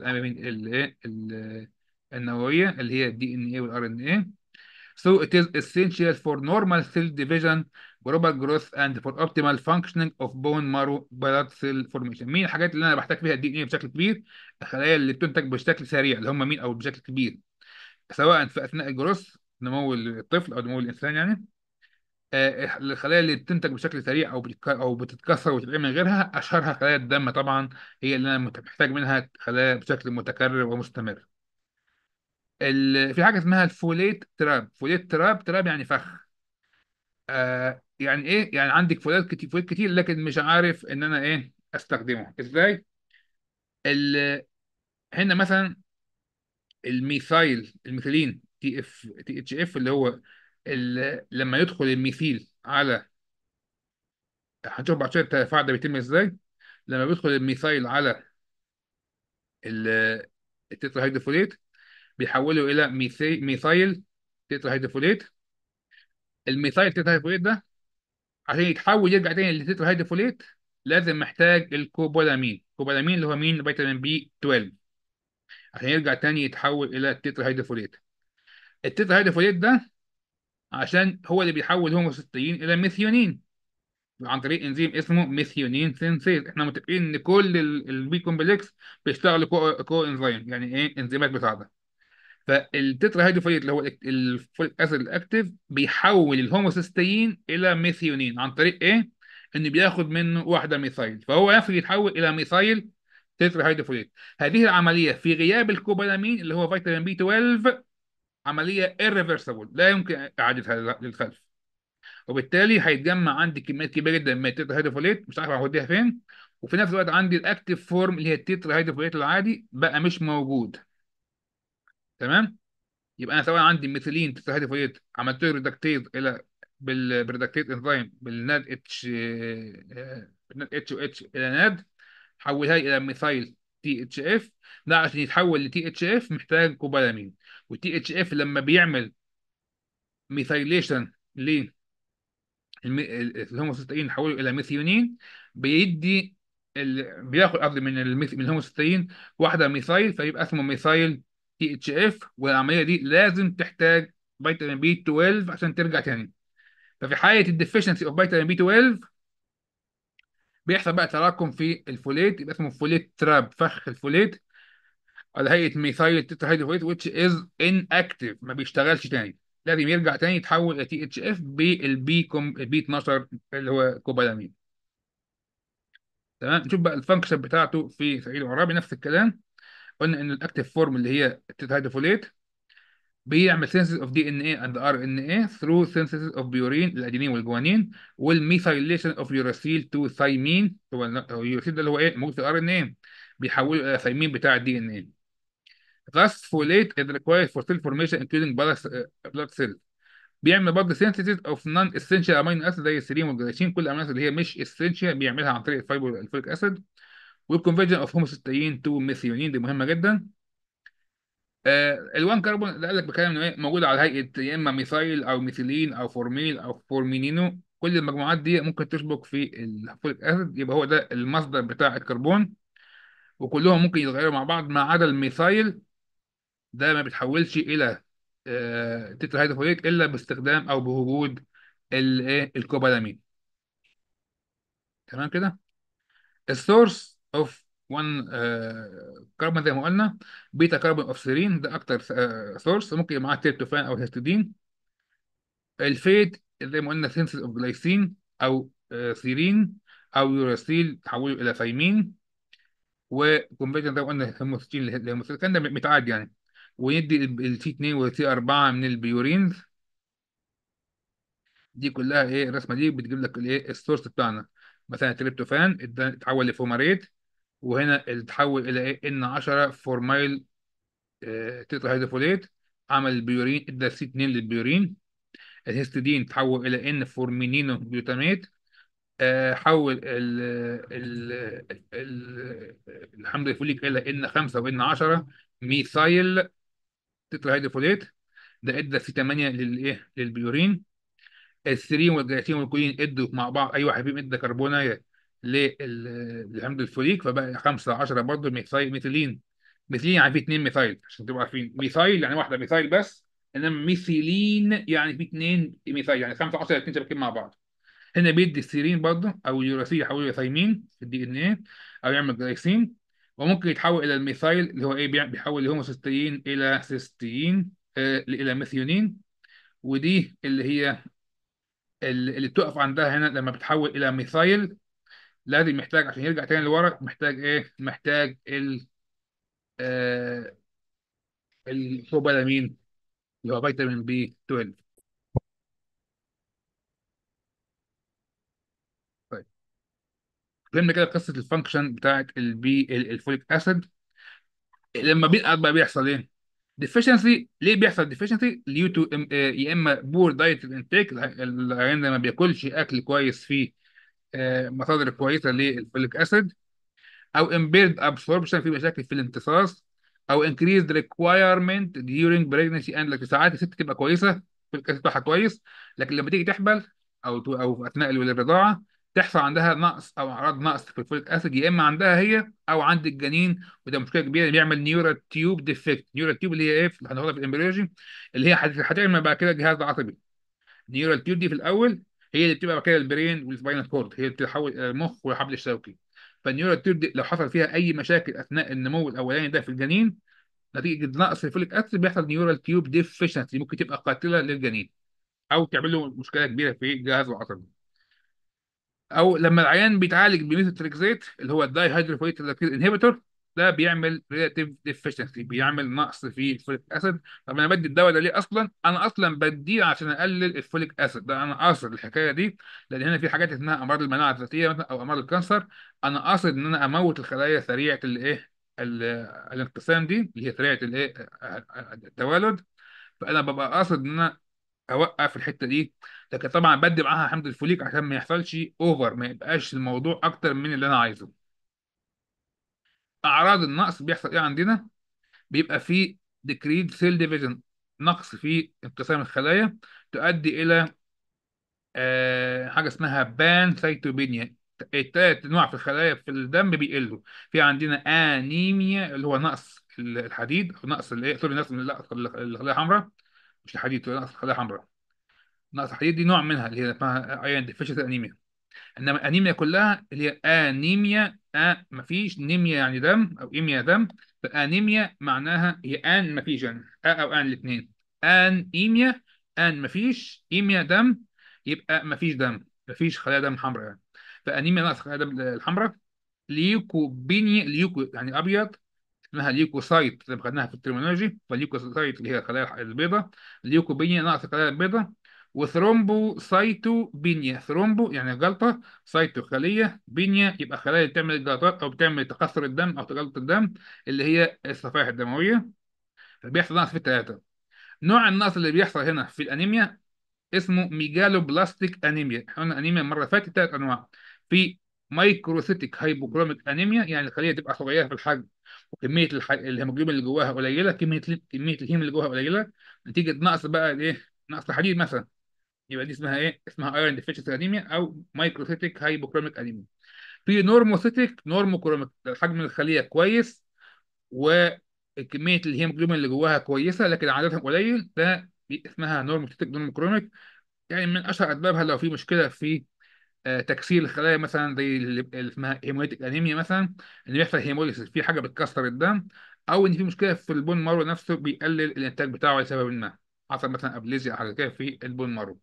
النووية اللي هي ال DNA وال RNA So it is essential for normal cell division, proper growth, and for optimal functioning of bone marrow blood cell formation. مين الحاجات اللي أنا بحتاج فيها ال DNA بشكل كبير؟ الخلايا اللي بتنتج بشكل سريع اللي هم مين أو بشكل كبير سواء في أثناء ال growth نمو الطفل أو نمو الإنسان يعني آه، الخلايا اللي بتنتج بشكل سريع أو أو بتتكسر وتتعمل من غيرها أشهرها خلايا الدم طبعا هي اللي أنا محتاج منها خلايا بشكل متكرر ومستمر. في حاجة اسمها ال folate trap folate trap trap يعني فخ آه يعني إيه؟ يعني عندك folate كتير folate كتير لكن مش عارف إن أنا إيه أستخدمه. إزاي؟ ال... هنا مثلا ال methyl ال methylene TF THF اللي هو ال... لما يدخل ال methyl على هنشوف بعد شوية التفاعل ده بيتم إزاي؟ لما بيدخل ال methyl على ال- ال tetrahydrofolate بيحوله إلى methy... methyl tetrahydrofolate ال methyl tetrahydrofolate ده عشان يتحول يرجع تاني لل tetrahydrofolate لازم محتاج الكوبالامين. الكوبالامين اللي هو مين؟ فيتامين B 12 عشان يرجع تاني يتحول إلى ال tetrahydrofolate ال tetrahydrofolate ده عشان هو اللي بيحول هوموسيستين إلى ميثيونين. عن طريق إنزيم اسمه methionine synthase. إحنا متفقين إن كل ال B complex بيشتغلوا co, enzyme. يعني إيه؟ إنزيمات مساعده فال tetrahydrofolate اللي هو ال folic acid ال active بيحول الهوموسيستين إلى ميثيونين عن طريق إيه؟ إنه بياخد منه واحدة methyl فهو نفسه يتحول إلى methyl tetrahydrofolate هذه العملية في غياب الكوبالامين اللي هو فيتامين B 12 عملية irreversible. لا يمكن إعادتها للخلف. وبالتالي هيتجمع عندي كميات كبيرة جدا من ال tetrahydrofolate مش عارف اوديها فين. وفي نفس الوقت عندي ال active form اللي هي ال tetrahydrofolate العادي بقى مش موجود. تمام؟ يبقى أنا سواء عندي methylene tetrahydrofolate عملت له reductase إلى بال reductase enzyme بال NADH بال NADH أو H إلى NAD حولها إلى methyl THF ده عشان يتحول ل THF محتاج كوبالامين وال THF لما بيعمل methylation ال homocysteine يحولوا إلى ميثيونين بيدي ال... بياخد قصدي من الهوموسيستين واحدة methyl فيبقى اسمه methyl THF والعملية دي لازم تحتاج فيتامين B 12 عشان ترجع تاني. ففي حالة ال deficiency of vitamin B 12 بيحصل بقى تراكم في ال folate يبقى اسمه folate trap فخ ال folate على هيئة methyl tetrahydrofolate which is inactive ما بيشتغلش تاني. لازم يرجع تاني يتحول إلى THF بال B com B 12 اللي هو كوبالامين. تمام؟ نشوف بقى ال function بتاعته في سعيد عرابي نفس الكلام. قلنا إن ال active form اللي هي ال tetrahydrofolate بيعمل synthesis of DNA and RNA through synthesis of purine ال adenine وال guanine وال methylation of uracil to thymine. هو اليوراسيل ده اللي هو إيه؟ موجود في ال RNA بيحوله إلى ثيمين بتاع ال DNA Thus folate is required for cell formation including blood blood cells بيعمل برضه synthesis of non-essential amino acids زي ال serine وال glycine كل الامينو اللي هي مش essential بيعملها عن طريق الفايبر ال folic acid والconversion اوف هوموسيستين تو ميثيونين دي مهمة جدا. آه ال one carbon اللي قال لك بكلام إيه؟ موجود على هيئه يا إما methyl أو ميثيلين أو formyl أو formimino كل المجموعات دي ممكن تشبك في ال folic acid يبقى هو ده المصدر بتاع الكربون. وكلهم ممكن يتغيروا مع بعض ما عدا ال methyl. ده ما بيتحولش إلى آه tetrahydrofolate إلا باستخدام أو بوجود الايه الكوبالامين. تمام كده؟ ال source of 1 كربون زي ما قلنا beta carbon of serine ده أكتر source ممكن يبقى معاه تريبتوفان أو histidine ال fate زي ما قلنا synthesis of glycine أو سيرين أو يوراسيل تحوله إلى thymine و conversion زي ما قلنا الهيموستين كان ده متعاد يعني. وندي ال C 2 وال C 4 من ال purines. دي كلها إيه الرسمة دي بتجيب لك الإيه ال source بتاعنا. مثلا التريبتوفان اتد- اتحول ل formate. وهنا اتحول إلى إيه؟ N 10 formyl آه، tetrahydrofolate عمل البيورين إدى C 2 للبيورين. ال histidine تحول إلى N formimino glutamate. آه، حول ال ال ال الحمض الفوليك إلى N 5 و N 10 methyl tetrahydrofolate ده إدى C 8 للايه للبيورين. السيرين والجلايسين والكولين إدوا مع بعض. أي واحد فيهم إدى كربونايه لل- للحمض الفوليك فبقى 5 10 برضه methyl methylene. methylene يعني في اثنين methyl عشان تبقوا عارفين methyl يعني واحدة methyl بس إنما ميثيلين يعني في اثنين methyl يعني 5 10 الاثنين شبكين مع بعض. هنا بيدي السيرين برضه أو اليوراسيل يحوله لثيمين في ال DNA أو يعمل جلايسين وممكن يتحول إلى ال methyl اللي هو إيه بيحول الهوموسيستين إلى سيستين آه إلى ميثيونين. ودي اللي هي اللي بتقف عندها هنا لما بتحول إلى methyl لازم محتاج عشان يرجع تاني لورا محتاج إيه؟ محتاج ال آه الكوبالامين اللي هو فيتامين B 12 طيب. فهمنا كده قصة ال function بتاعت ال B ال- ال folic acid لما بينقص بقى بيحصل إيه؟ deficiency ليه بيحصل deficiency due to يا إما poor diet intake العيان ده ما بياكلش أكل كويس فيه. مصادر كويسة لل folic acid أو impaired absorption في مشاكل في الامتصاص أو increased requirement during pregnancy and lactation ساعات الست تبقى كويسة في الكاس بتاعها كويس لكن لما تيجي تحبل أو أو أثناء الرضاعة تحصل عندها نقص أو أعراض نقص في ال folic acid يا إما عندها هي أو عند الجنين وده مشكلة كبيرة بيعمل neural tube defect neural tube اللي هي إيه؟ هناخدها في ال embryology اللي هي هت- هتعمل بعد كده جهاز عصبي. ال neural tube دي في الأول هي اللي بتبقى كده ال brain وال spinal cord هي اللي بتتحول إلى المخ والحبل الشوكي. فال neural tube دي لو حصل فيها أي مشاكل أثناء النمو الأولاني ده في الجنين نتيجة نقص ال folic acid بيحصل neural tube deficiency ممكن تبقى قاتلة للجنين أو تعمل له مشكلة كبيرة في جهازه العصبي. أو لما العيان بيتعالج بميثوتريكزيت اللي هو ال dihydrofolate inhibitor ده بيعمل relative deficiency بيعمل نقص في ال folic acid. طب أنا بدي الدواء ده ليه أصلا؟ أنا أصلا بديه عشان أقلل ال folic acid. ده أنا قاصد الحكاية دي لأن هنا في حاجات اسمها أمراض المناعة الذاتية مثلا أو أمراض ال cancer. أنا قاصد إن أنا أموت الخلايا سريعة الايه ال- الانقسام دي اللي هي سريعة الايه التوالد. فأنا ببقى قاصد إن أنا اوقف الحتة دي. لكن طبعا بدي معاها حمض الفوليك عشان ما يحصلش اوفر ما يبقاش الموضوع أكتر من اللي أنا عايزه. أعراض النقص بيحصل إيه عندنا؟ بيبقى في decreased cell division نقص في انقسام الخلايا تؤدي إلى آه حاجة اسمها pancytopenia التلات انواع في الخلايا في الدم بيقلوا. في عندنا انيميا اللي هو نقص الحديد أو نقص الايه سوري نقص لا الخلايا الحمراء. مش الحديد نقص الخلايا الحمراء. نقص الحديد دي نوع منها اللي هي اسمها iron deficiency anemia إنما الانيميا كلها اللي هي أنيميا آ مفيش nemia يعني دم أو emia دم فأنيميا معناها هي أن مفيش يعني آ أو أن الاثنين an emia an مفيش emia دم يبقى مفيش دم مفيش خلايا دم حمراء يعني. فأنيميا ناقص خلايا دم الحمراء. leukopenia leuko يعني أبيض اسمها leukocyte ما خدناها في ال terminology. فال leukocyte اللي هي الخلايا البيضاء leukopenia ناقص الخلايا البيضاء و thrombocytopenia thrombo يعني جلطة cyto خلية penia يبقى خلايا بتعمل الجلطات أو بتعمل تكسر الدم أو تجلط الدم اللي هي الصفائح الدموية. فبيحصل نقص في الثلاثة نوع النقص اللي بيحصل هنا في الأنيميا اسمه megaloblastic anemia. إحنا أنيميا المرة اللي فاتت ثلاث أنواع. في microcytic hypochromic anemia يعني الخلية تبقى صغيرة في الحجم وكمية الح... الهيموجلوبين اللي جواها قليلة كمية كمية ال heme اللي جواها قليلة. نتيجة نقص بقى الإيه نقص الحديد مثلا. يبقى دي اسمها إيه؟ اسمها iron deficiency anemia أو microcytic hypochromic anemia. في normocytic normochromic حجم الخلية كويس وكمية الهيموجلوبين اللي جواها كويسة لكن عددهم قليل ده اسمها normocytic normochromic يعني من أشهر أسبابها لو في مشكلة في آه، تكسير الخلايا مثلا زي اللي اسمها hemolytic anemia مثلا إن بيحصل hemolysis في حاجة بتكسر الدم أو إن في مشكلة في ال bone marrow نفسه بيقلل الإنتاج بتاعه لسبب ما حصل مثلا aplasia أو حاجة كده في ال bone marrow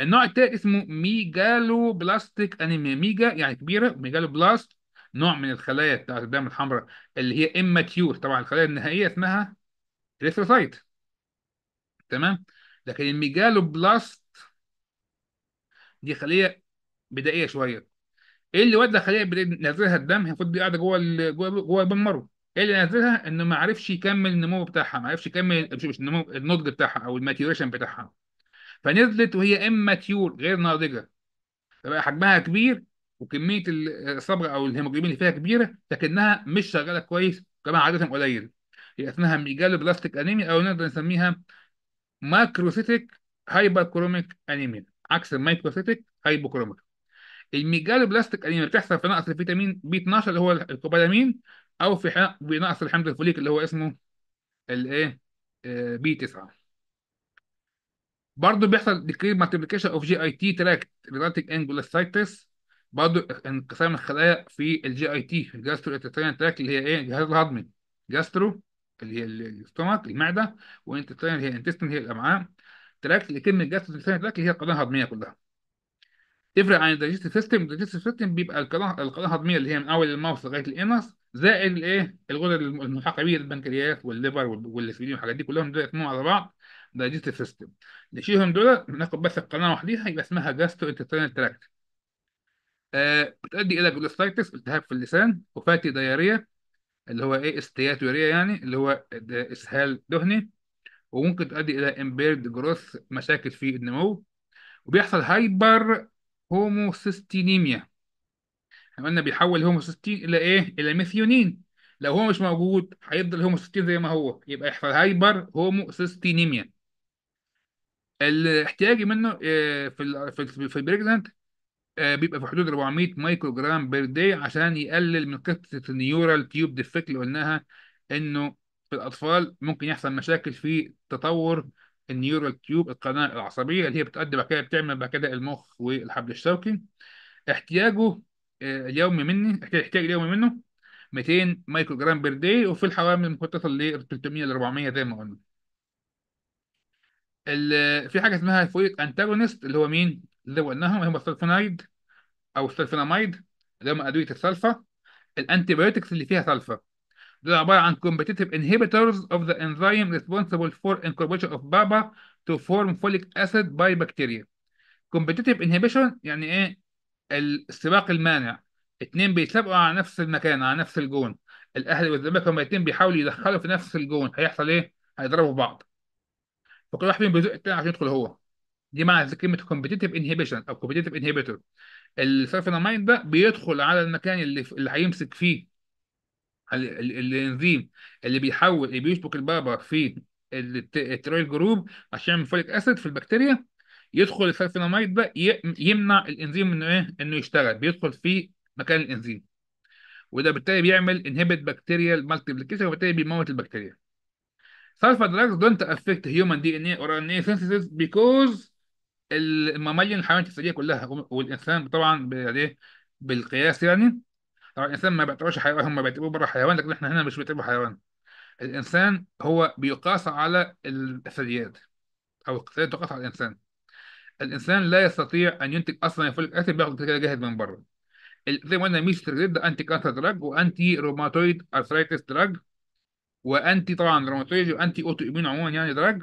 النوع التالت اسمه megaloblastic anemia. mega يعني كبيرة megaloblast نوع من الخلايا بتاعت الدم الحمراء اللي هي immature طبعا الخلايا النهائية اسمها erythrocyte تمام؟ لكن ال megaloblast دي خلية بدائية شوية. إيه اللي ودى خلية نزلها الدم؟ هي دي قاعدة جوه جوه جوه marrow إيه اللي نزلها؟ إنه ما عرفش يكمل النمو بتاعها ما عرفش يكمل مش النمو النضج بتاعها أو ال maturation بتاعها. فنزلت وهي immature غير ناضجة. فبقى حجمها كبير وكمية الصبغة أو الهيموجلوبين اللي فيها كبيرة لكنها مش شغالة كويس كمان عددهم قليل هي أسمها megaloblastic anemia أو نقدر نسميها macrocytic hyperchromic anemia عكس ال microcytic hypochromic. ال megaloblastic anemia بتحصل في نقص الفيتامين B 12 اللي هو الكوبالامين أو في بنقص الحمض الفوليك اللي هو اسمه الايه B 9 برضه بيحصل decreased multiplication of GIT tract resulting in glossitis برضه انقسام الخلايا في ال GIT ال gastrointestinal tract اللي هي إيه؟ الجهاز الهضمي. gastro اللي هي ال stomach المعدة و intestine اللي هي ال intestine هي الأمعاء. tract اللي كلمه gastrointestinal tract اللي هي القناة الهضمية كلها. تفرق عن ال digestive system ال digestive system بيبقى القناة القناة الهضمية اللي هي من أول ال mouth لغاية ال anus زائد الايه الغدد الملحقه بيه البنكرياس وال liver وال- وال spleen والحاجات دي كلهم دول على بعض. digestive system نشيلهم دول ناخد بس القناه وحديها يبقى اسمها gastrointestinal tract بتؤدي إلى glossitis التهاب في اللسان و fatty diarrhea اللي هو إيه steatorrhea يعني اللي هو إسهال دهني وممكن تؤدي إلى impaired growth مشاكل في النمو وبيحصل hyperhomocysteinemia. إحنا قلنا بيحول الهوموسيستين إلى إيه؟ إلى ميثيونين. لو هو مش موجود هيفضل الهوموسيستين زي ما هو يبقى يحصل hyperhomocysteinemia. الاحتياجي منه آه، في في في ال pregnant آه، بيبقى في حدود 400 microgram per day عشان يقلل من قصة ال neural tube defect اللي قلناها إنه في الأطفال ممكن يحصل مشاكل في تطور ال neural tube القناة العصبية اللي هي بتؤدي بعد كده بتعمل بعد كده المخ والحبل الشوكي. احتياجه آه، اليومي مني الاحتياج اليومي منه 200 microgram per day وفي الحوامل تصل ل 300 ل 400 زي ما قلنا. في حاجة اسمها folic antagonist اللي هو مين؟ اللي هو قلناهم هم السلفونايد أو السلفوناميد اللي هم أدوية ال sulfa ال antibiotics اللي فيها سلفا دول عبارة عن competitive inhibitors of the enzyme responsible for incorporation of PABA to form folic acid by bacteria. Competitive inhibition يعني إيه؟ السباق المانع. اتنين بيتسابقوا على نفس المكان على نفس الجون. الاهلي والزمالك هما الاتنين بيحاولوا يدخلوا في نفس الجون. هيحصل إيه؟ هيضربوا بعض. فكل واحد فيهم بيزق التاني عشان يدخل هو. دي معنى كلمة competitive inhibition أو competitive inhibitor. السلفوناميد ده بيدخل على المكان اللي اللي هيمسك فيه. ال- ال- الإنزيم اللي بيحول اللي بيشبك البابا في الت- ال pteroyl group عشان يعمل folic acid في البكتيريا. يدخل السلفوناميد ده يمنع الإنزيم إنه إيه؟ إنه يشتغل. بيدخل في مكان الإنزيم. وده بالتالي بيعمل inhibit bacterial multiplication وبالتالي بيموت البكتيريا. Sulfa drugs don't affect human DNA or RNA synthesis because ال mammalian الحيوانات الثدييه كلها والإنسان طبعا بايه بالقياس يعني. طبعا الإنسان ما بيعتبرش حيوان هم بيعتبروه بره حيوان لكن إحنا هنا مش بنعتبره حيوان. الإنسان هو بيقاس على الثدييات أو الثدييات تقاس على الإنسان. الإنسان لا يستطيع أن ينتج أصلا ال folic acid بياخد كده جاهز من بره. زي ما قلنا ميستريد ده anti-cancer drug و anti-rheumatoid arthritis drug و anti طبعا rheumatoid و anti-autoimmune عموما يعني drug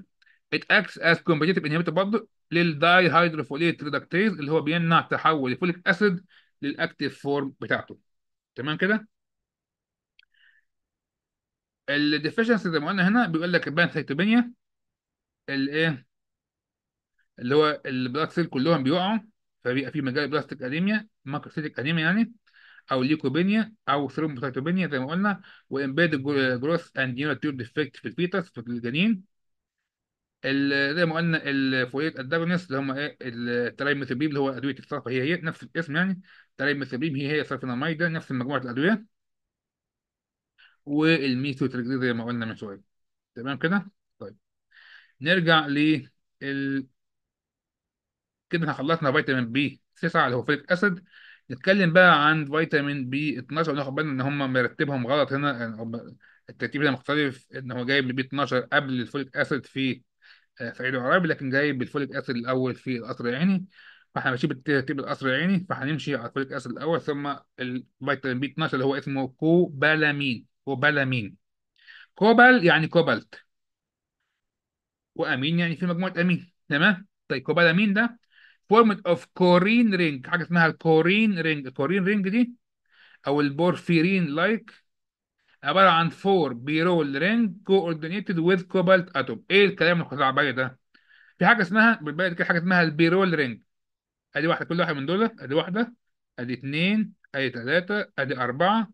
it acts as competitive inhibitor برضه لل dihydrofolate reductase اللي هو بيمنع تحول ال folic acid لل active form بتاعته. تمام كده؟ ال deficiency زي ما قلنا هنا بيقول لك ال pancytopenia الايه اللي هو ال blood cell كلهم بيقعوا فبيبقى في megaloblastic anemia macrocytic anemia يعني. أو leukopenia أو thrombocytopenia زي ما قلنا و impaired growth and neural defect في ال fetus في الجنين. ال- زي ما قلنا ال folate antagonists اللي هم إيه ال trimethoprim اللي هو أدوية السلفا هي هي نفس الاسم يعني. ال trimethoprim هي هي سلفوناميد نفس مجموعة الأدوية. والميثوتريكسيد زي ما قلنا من شوية. تمام كده؟ طيب. نرجع ل ال... كده إحنا خلصنا فيتامين B 9 اللي هو folic acid نتكلم بقى عن فيتامين B 12 وناخد بالنا ان هم مرتبهم غلط هنا يعني الترتيب هنا مختلف ان هو جايب ال B 12 قبل ال folic acid في آه، سعيد عرابي لكن جايب ال folic acid الأول في القصر العيني. فاحنا ماشيين بالترتيب القصر العيني فهنمشي على ال folic acid الأول ثم الفيتامين B 12 اللي هو اسمه cobalamin. cobalamin. cobal يعني كوبالت وأمين يعني في مجموعة أمين. تمام؟ طيب كوبالامين ده formed of corrin ring حاجة اسمها ال corrin ring ال corrin ring دي أو ال porphyrin-like عبارة عن four pyrrole ring coordinated with cobalt atom إيه الكلام الخزعبلي ده؟ في حاجة اسمها بالبلد كده حاجة اسمها ال pyrrole ring أدي واحدة كل واحد من دول أدي واحدة أدي اتنين أدي تلاتة أدي أربعة.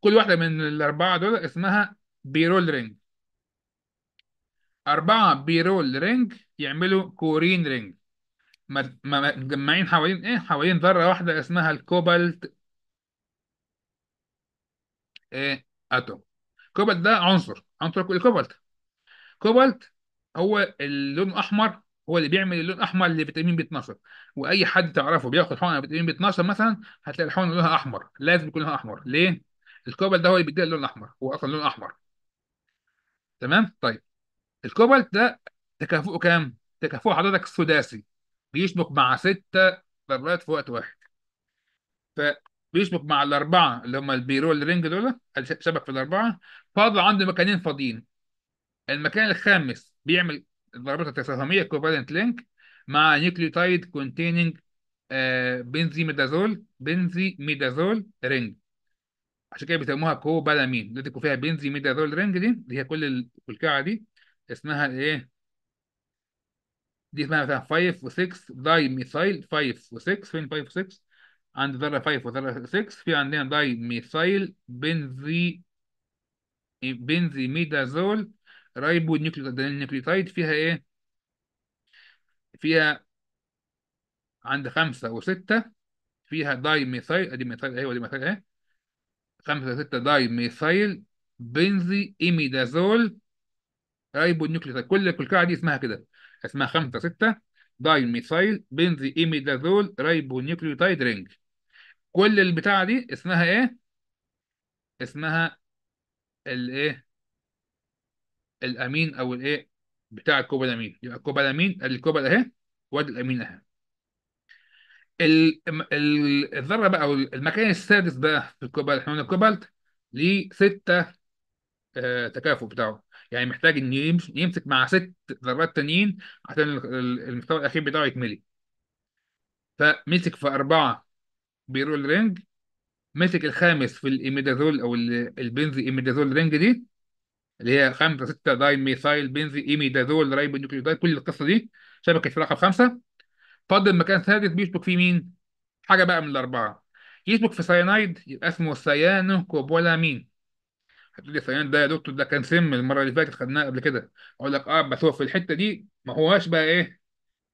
كل واحدة من الأربعة دول اسمها pyrrole ring أربعة pyrrole ring يعملوا corrin ring مد- م- م- مجمعين حوالين إيه حوالين ذرة واحدة اسمها الكوبالت إيه atom. كوبالت ده عنصر عنصر الكوبالت. كوبالت هو اللون الأحمر هو اللي بيعمل اللون الأحمر لفيتامين B 12 وأي حد تعرفه بياخد حقنه فيتامين B 12 مثلا هتلاقي الحقنه لونها أحمر لازم يكون لونها أحمر. ليه؟ الكوبالت ده هو اللي بيديها اللون الأحمر هو أصلا لون أحمر. تمام؟ طيب. الكوبالت ده تكافؤه كام؟ تكافؤه حضرتك سداسي بيشبك مع ستة ذرات في وقت واحد. فبيشبك مع الأربعة اللي هم ال pyrrole ring دول شبك في الأربعة. فاضل عنده مكانين فاضيين. المكان الخامس بيعمل الرابطة التساهمية covalent link مع nucleotide containing benzimidazole benzimidazole ring. عشان كده بيسموها كوبالامين. اللي تكون فيها benzimidazole ring دي اللي هي كل الكلكعة دي اسمها إيه؟ دي اسمها مثلا 5 و6 dimethyl 5 و6 فين 5 و6 عند ذرة 5 وذرة 6 في عندنا dimethyl benzi benzimidazole ribonucleotide فيها إيه؟ فيها عند خمسة وستة فيها dimethyl أدي methyl اهي ودي methyl اهي خمسة وستة dimethyl benzimidazole ribonucleotide كل الكلكعة دي اسمها كده. اسمها خمسة ستة. dimethyl benzimidazole ribonucleotide ring. كل البتاعة دي اسمها إيه؟ اسمها الايه الأمين أو الايه بتاع الكوبالامين. يبقى الكوبالامين الكوبال اهي وادي الأمين اهي ال- ال- الذرة بقى أو المكان السادس بقى في الكوبالت إحنا قلنا الكوبالت ليه ستة آه، تكافؤ بتاعه. يعني محتاج إن يمس- يمسك مع ست ذرات تانيين عشان ال- ال- المستوى الأخير بتاعه يكملي فمسك في أربعة pyrrole ring مسك الخامس في ال imidazole أو ال- ال benzimidazole ring دي اللي هي 5 6 dimethyl benzimidazole ribonucleotide كل القصة دي شبكة رقم خمسه فاضل مكان سادس بيشبك فيه مين؟ حاجة بقى من الأربعة. يشبك في سيانايد يبقى اسمه سيانو كوبولامين هتقول لي سيانايد ده يا دكتور ده كان سم المرة اللي فاتت خدناه قبل كده. أقول لك آه بس هو في الحتة دي ما هواش بقى إيه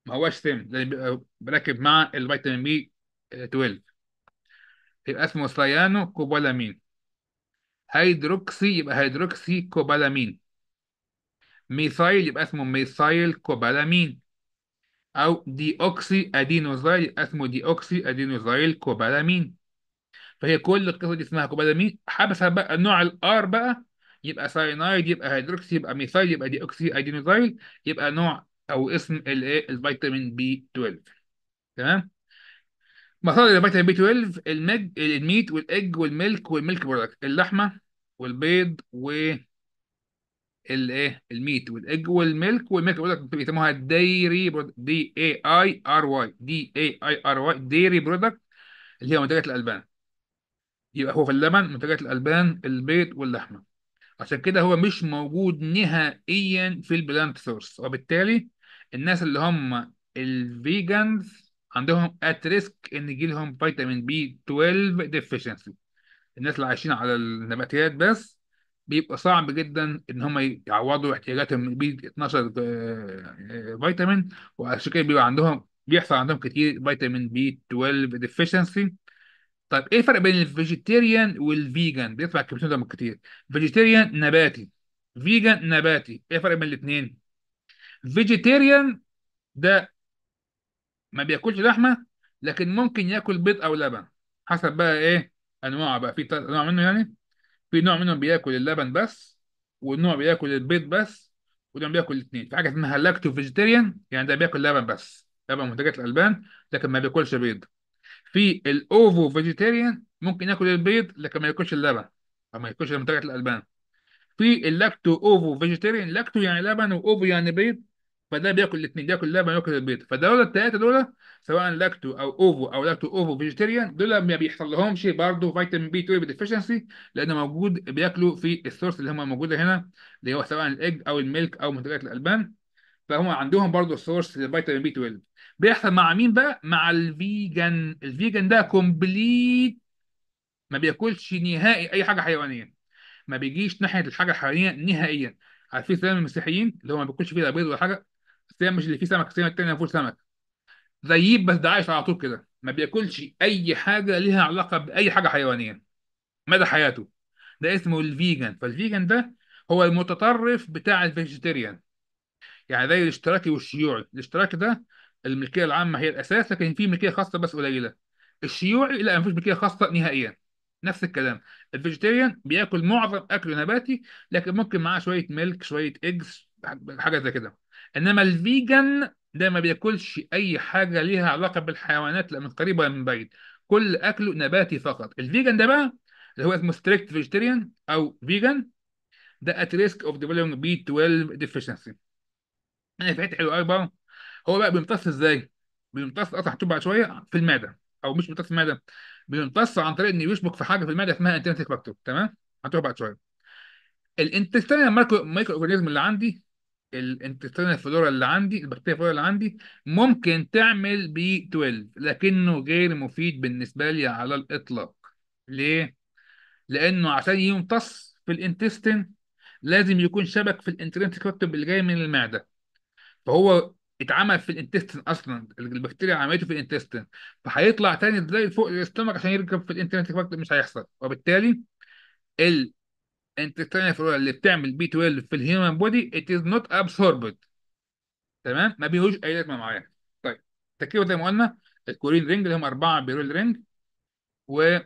ما هواش سم ده بيبقى مع الفيتامين B 12 يبقى اسمه سيانو كوبولامين هيدروكسي يبقى هيدروكسي كوبالامين ميثايل يبقى اسمه ميثايل كوبالامين أو دي اوكسي ادينوزايل يبقى اسمه دي اوكسي ادينوزايل كوبالامين فهي كل القصة دي اسمها كوبالامين حبسها بقى نوع ال R بقى يبقى ساينايد يبقى hydroxy يبقى methyl يبقى deoxyadenosyl يبقى نوع أو اسم الايه الفيتامين B 12 تمام؟ مصادر الفيتامين بي 12 المج الميت والايج والميلك والميلك برودكت. اللحمة والبيض والايه ال meat وال egg وال milk وال milk product بيسموها dairy D A I R Y D A I R Y dairy product اللي هي منتجات الألبان. يبقى هو في اللبن منتجات الألبان البيض واللحمة. عشان كده هو مش موجود نهائيا في ال plant source وبالتالي الناس اللي هم ال vegans عندهم at risk إن يجي لهم فيتامين بي 12 deficiency الناس اللي عايشين على النباتيات بس بيبقى صعب جدا إن هم يعوضوا احتياجاتهم من بي 12 آه، آه، فيتامين وعشان كده بيبقى عندهم بيحصل عندهم كتير فيتامين بي 12 deficiency طيب إيه الفرق بين ال vegetarian وال vegan بيطلع الكلمتين ده كتير. vegetarian نباتي vegan نباتي إيه الفرق بين الاثنين vegetarian ده ما بياكلش لحمة لكن ممكن ياكل بيض أو لبن حسب بقى إيه انواع بقى. في انواع منه يعني في نوع منهم بياكل اللبن بس ونوع بياكل البيض بس ونوع بياكل الاثنين في حاجة اسمها lacto vegetarian يعني ده بياكل لبن بس. لبن منتجات الألبان لكن ما بياكلش بيض. في ال ovo vegetarian ممكن ياكل البيض لكن ما ياكلش اللبن أو ما ياكلش منتجات الألبان. في ال lacto ovo vegetarian lacto يعني لبن و ovo يعني بيض فده بياكل الاثنين بياكل اللبن وياكل البيض. فدول الثلاثه دول سواء lacto أو ovo أو lacto ovo vegetarian دول ما بيحصل لهمش برضه فيتامين بي 12 deficiency لأنه موجود بياكلوا في ال source اللي هم موجودة هنا اللي هو سواء ال egg أو ال milk أو منتجات الألبان. فهم عندهم برضه source للفيتامين بي 12 بيحصل مع مين بقى؟ مع ال vegan. ال vegan ده complete ما بياكلش نهائي أي حاجة حيوانية. ما بيجيش ناحية الحاجة الحيوانية نهائيا. عارفين صيام المسيحيين اللي هو ما بياكلش فيه لا بيض ولا حاجة الصيام مش اللي فيه سمك الصيام التاني ما فيهوش سمك. طيب بس ده عايش على طول كده. ما بياكلش أي حاجة ليها علاقة بأي حاجة حيوانية. مدى حياته. ده اسمه ال vegan فال vegan ده هو المتطرف بتاع ال vegetarian. يعني زي الاشتراكي والشيوعي. الاشتراكي ده الملكية العامة هي الأساس لكن في ملكية خاصة بس قليلة. الشيوعي لا مفيش ملكية خاصة نهائيا. نفس الكلام. ال vegetarian بياكل معظم اكله نباتي لكن ممكن معاه شوية milk شوية eggs حاجة زي كده. إنما ال vegan ده ما بياكلش أي حاجة ليها علاقة بالحيوانات لا من قريب ولا من بعيد. كل أكله نباتي فقط. ال vegan ده بقى اللي هو اسمه strict vegetarian أو vegan ده at risk of developing B12 deficiency. أنا في حتة حلوة قوي بقى. هو بقى بيمتص إزاي؟ بيمتص هتشوف بعد شوية في المعدة أو مش بيمتص في المعدة بيمتص عن طريق إنه يشبك في حاجة في المعدة اسمها intrinsic factor تمام؟ بعد شوية ال intestinal micro microorganism اللي عندي ال intestinal flora اللي عندي البكتيريا فلورا اللي عندي ممكن تعمل بي 12 لكنه غير مفيد بالنسبة لي على الإطلاق ليه؟ لأنه عشان يمتص في ال intestine لازم يكون شبك في ال intrinsic factor اللي جاي من المعدة فهو اتعمل في ال intestine أصلا البكتيريا عملته في ال intestine فهيطلع تاني إزاي فوق ال stomach عشان يركب في ال intrinsic factor مش هيحصل. وبالتالي ال intestinal flora اللي بتعمل بي 12 في ال human body it is not absorbed. تمام؟ ما فيهوش أي لازمه معايا طيب تركيبه زي ما قلنا ال corrin ring اللي هم أربعة pyrrole ring و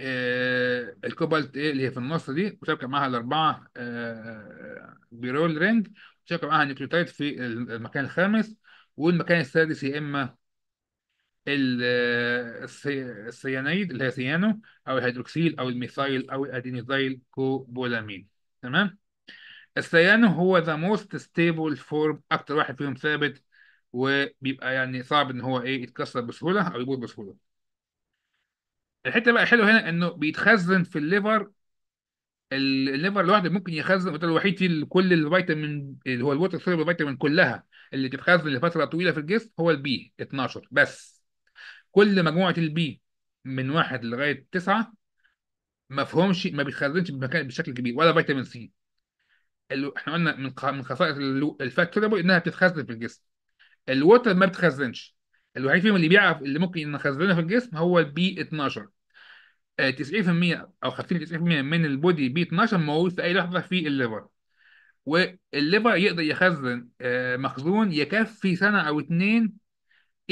آه، الكوبالت إيه اللي هي في النص دي وشبكة معاها الأربعة آه، pyrrole ring وشبكه معاها nucleotide في المكان الخامس والمكان السادس يا إما ال- ال cy- ال cyanide اللي هي cyano أو الهيدروكسيل أو ال methyl أو ال adenosyl cobalamin. تمام؟ ال cyano هو the most stable form أكتر واحد فيهم ثابت وبيبقى يعني صعب إن هو إيه يتكسر بسهولة أو يبوظ بسهولة. الحتة بقى حلوة هنا إنه بيتخزن في ال liver ال- ال liver لوحده ممكن يخزن الوحيد فيه كل الفيتامين اللي هو ال water soluble فيتامين كلها اللي تتخزن لفترة طويلة في الجسم هو البي 12 بس كل مجموعة البي من واحد لغاية تسعة ما فيهمش ما بيتخزنش بمكان بشكل كبير ولا فيتامين سي إحنا قلنا من من خصائص ال fat إنها بتتخزن في الجسم. ال water ما بتخزنش الوحيد فيهم اللي بيعرف اللي ممكن نخزنه في الجسم هو البي 12 آه، 90% أو 50 90% من ال body بي 12 موجود في أي لحظة في ال liver. وال liver يقدر يخزن آه، مخزون يكفي سنة أو اتنين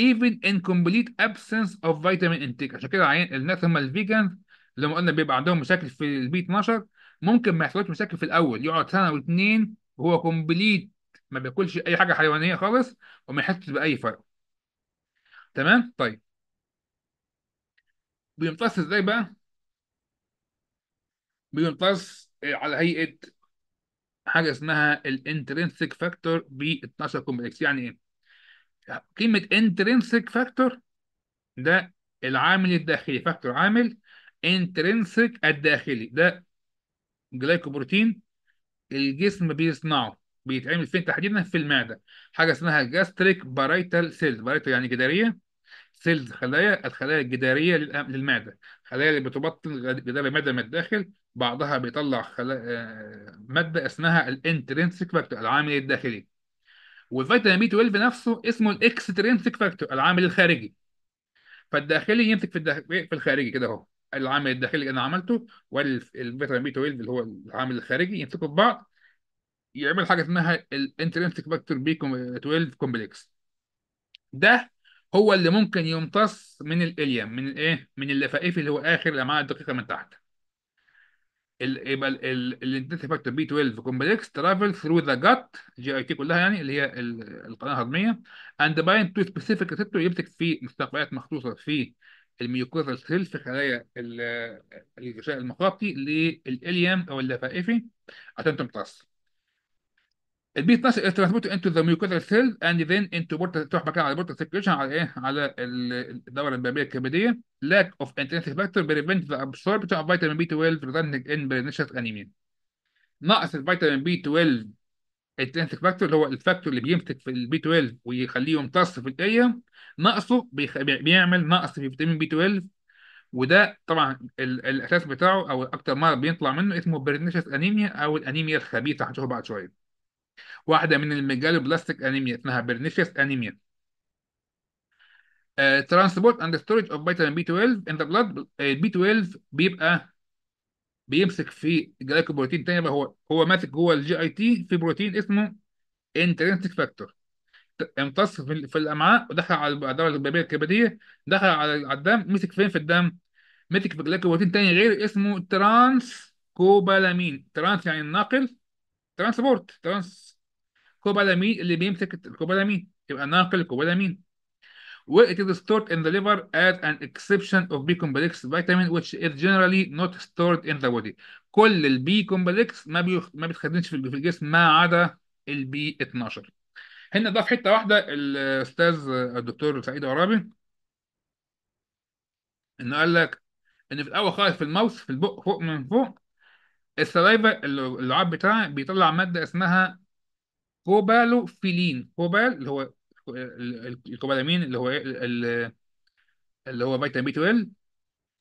even in complete absence of vitamin intake. عشان كده عين الناس هم ال vegans زي ما قلنا بيبقى عندهم مشاكل في البي 12 ممكن ما يحصلش مشاكل في الأول يقعد سنة أو اتنين وهو complete ما بياكلش أي حاجة حيوانية خالص وما يحسش بأي فرق. تمام؟ طيب. بيمتص إزاي بقى؟ بيمتص آه، على هيئة حاجة اسمها ال intrinsic factor ب 12 complex يعني إيه؟ كلمة intrinsic factor ده العامل الداخلي factor عامل intrinsic الداخلي. ده glycoprotein الجسم بيصنعه بيتعمل فين تحديدا في المعدة. حاجة اسمها gastric parietal cells parietal يعني جدارية. cells خلايا الخلايا الجدارية للمعدة. خلايا اللي بتبطن جدار المعده من الداخل بعضها بيطلع خلا... آه، مادة اسمها ال intrinsic factor العامل الداخلي. والفيتامين B 12 نفسه اسمه ال extrinsic factor العامل الخارجي. فالداخلي يمسك في الداخ... في الخارجي كده أهو. العامل الداخلي اللي أنا عملته والفيتامين B 12 اللي هو العامل الخارجي يمسكوا في بعض يعمل حاجة اسمها ال intrinsic factor B 12 complex. ده هو اللي ممكن يمتص من ال ileum من الايه من اللفائف اللي هو آخر الامعاء الدقيقة من تحت. يبقى ال intrinsic factor B 12 complex travel through the gut GIT كلها يعني اللي هي ال- القناة الهضمية and bind to specific receptor يمسك في مستقبلات مخصوصة في ال mucosal cell في خلايا ال- الغشاء المخاطي لل ileum أو اللفائفي عشان تمتص. ال B 12 is transported into the mucosal cells and then into portal تروح مكان على portal circulation على إيه؟ على ال- الدورة البابيه الكبدية. Lack of intrinsic factor prevent the absorption of vitamin B12 resulting in pernicious anemia. نقص الفيتامين B 12 intrinsic factor اللي هو ال factor اللي بيمسك في ال B 12 ويخليه يمتص في الايه نقصه بيخ... بيعمل نقص في فيتامين B 12 وده طبعا ال... الأساس بتاعه أو أكتر مرض بيطلع منه اسمه pernicious anemia أو الأنيميا الخبيثة هنشوفها بعد شوية. واحدة من ال megaloblastic anemia اسمها pernicious anemia transport and storage of vitamin B 12 in the blood ال B 12 بيبقى بيمسك في glycoprotein تاني هو هو ماسك جوه ال GIT في بروتين اسمه intrinsic factor امتص في في الأمعاء ودخل على الدورة البابيه الكبدية دخل على على الدم مسك فين؟ في الدم. مسك في glycoprotein تاني غير اسمه trans cobalamin trans يعني الناقل. transport trans cobalamin اللي بيمسك الكوبالامين يبقى ناقل ال cobalamin it is stored in the liver as an exception of B complex vitamin which is generally not stored in the body? كل ال B complex ما بي... ما بيتخزنش في الجسم ما عدا ال B 12 هنا ضاف حتة واحدة الأستاذ الدكتور سعيد عرابي إنه قال لك ان في الأول خالص في ال mouth في البق فوق من فوق ال saliva اللعاب بتاعها بيطلع مادة اسمها cobalophilin cobal اللي هو ال- ال- الكوبالامين اللي هو؟ ال- اللي هو فيتامين B 12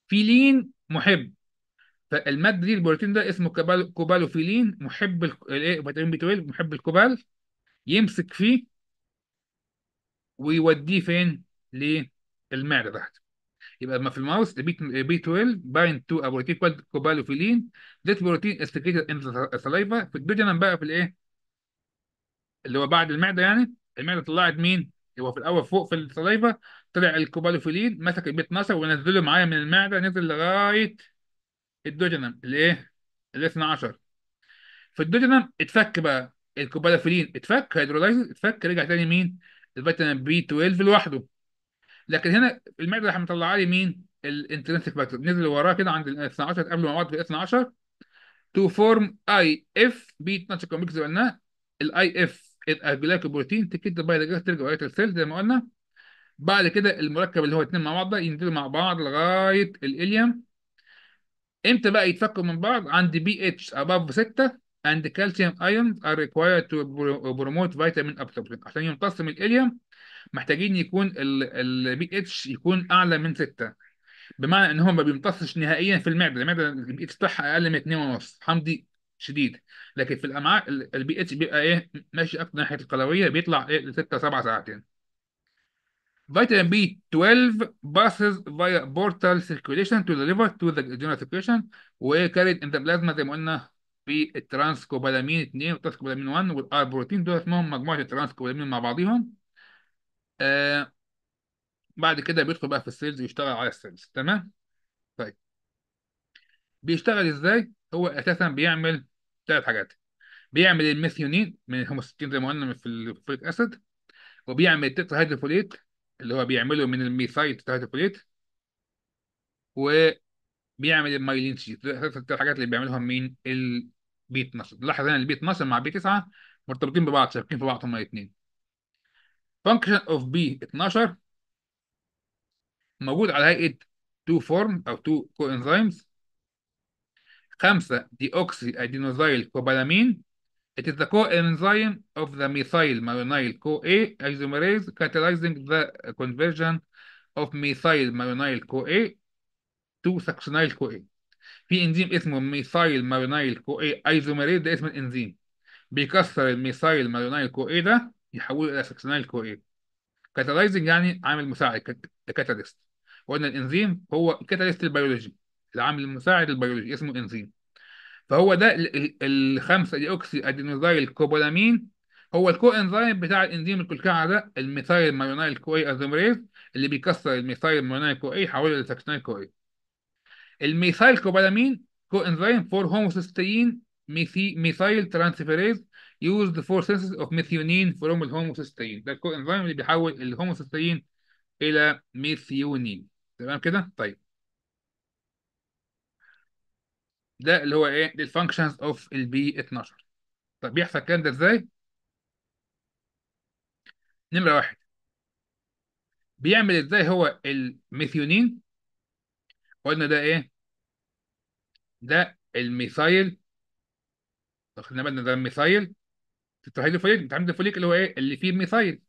philin محب فالماده دي البروتين ده اسمه cobal cobalophilin محب ال- الايه فيتامين B 12 محب ال cobal يمسك فيه ويوديه فين للمعده تحت يبقى لما في ال mouth the B- B12 bind to a protein called cobalophilin this protein is secreted in the saliva في ال duodenum بقى في الايه اللي هو بعد المعدة يعني المعدة طلعت مين؟ هو في الأول فوق في ال saliva طلع ال cobalophilin مسك ال B 12 ونزله معايا من المعدة نزل لغاية ال duodenum الايه ال 12 في ال duodenum اتفك بقى ال cobalophilin اتفك hydrolyze اتفك رجع تاني مين؟ الفيتامين B 12 لوحده. لكن هنا المعدة راح مطلعة لي مين؟ ال intrinsic factor. نزل وراه كده عند ال 12 قبل مع بعض في ال 12 to form IF B 12 complex زي ما قلنا الاي اف الجلايكوبروتين تكتب باي دجاج ترجع لغايه السيل زي ما قلنا. بعد كده المركب اللي هو اتنين مع بعض ده ينزلوا مع بعض لغاية الإليوم. إمتى بقى يتفكوا من بعض؟ عند بي اتش above 6 and calcium are required to pro- promote vitamin absorption. عشان يمتص من الإليوم محتاجين يكون البي اتش يكون أعلى من 6 بمعنى إن هو ما بيمتصش نهائيا في المعدة. المعدة البي اتش بتاعها أقل من 2 ونص. حمضي شديد. لكن في الامعاء البي إتش بيبقى إيه ماشي أكتر ناحية القلوية بيطلع إيه ل 6 7 ساعتين. vitamin B 12 passes via portal circulation to the liver to the general circulation. و carried in the plasma زي ما قلنا في ال trans cobalamin 2 وال trans cobalamin 1 وال R protein دول اسمهم مجموعة ال trans cobalamin مع بعضهم آه بعد كده بيدخل بقى في ال cells ويشتغل على ال cells. تمام؟ طيب. بيشتغل إزاي؟ هو أساسا بيعمل ثلاث حاجات. بيعمل الميثيونين من الهوموستين زي ما قلنا في ال folic acid وبيعمل ال tetrahydrofolate اللي هو بيعمله من ال methyl tetrahydrofolate وبيعمل ال myelin sheath. الثلاث حاجات اللي بيعملهم مين ال B 12 لاحظ هنا ال B 12 مع B 9 مرتبطين ببعض شابكين في بعض هما الاثنين function of B 12 موجود على هيئة two form أو two coenzymes خمسة deoxyadenosyl cobalamin It is the coenzyme of the methyl malonyl CoA isomerase catalyzing the conversion of methyl malonyl CoA to succinyl CoA. في انزيم اسمه methyl malonyl CoA isomerase ده اسم الانزيم بيكسر ال methyl malonyl CoA ده يحوله إلى succinyl CoA. catalyzing يعني عامل مساعد catalyst. وقلنا الانزيم هو ال catalyst البيولوجي العامل المساعد البيولوجي اسمه إنزيم. فهو ده ال- ال- الخمسة deoxyadenosyl cobalamin هو ال coenzyme بتاع الإنزيم الكلكعه ده ال methyl malonyl CoA isomerase اللي بيكسر ال methyl malonyl CoA يحوله ل succinyl CoA ال methyl cobalamin coenzyme for homocysteine methyl transferase used for synthesis of methionine from الهوموسيستين ده ال coenzyme اللي بيحول الهوموسيستين إلى ميثيونين. تمام كده؟ طيب. ده اللي هو إيه؟ ال functions of ال B12 طب بيحصل الكلام ده إزاي؟ نمرة واحد. بيعمل إزاي هو الميثيونين؟ قلنا ده إيه؟ ده ال methyl. خدنا بالنا ده ال methyl tetrahydrofolate ال tetrahydrofolate اللي هو إيه؟ اللي فيه ال methyl.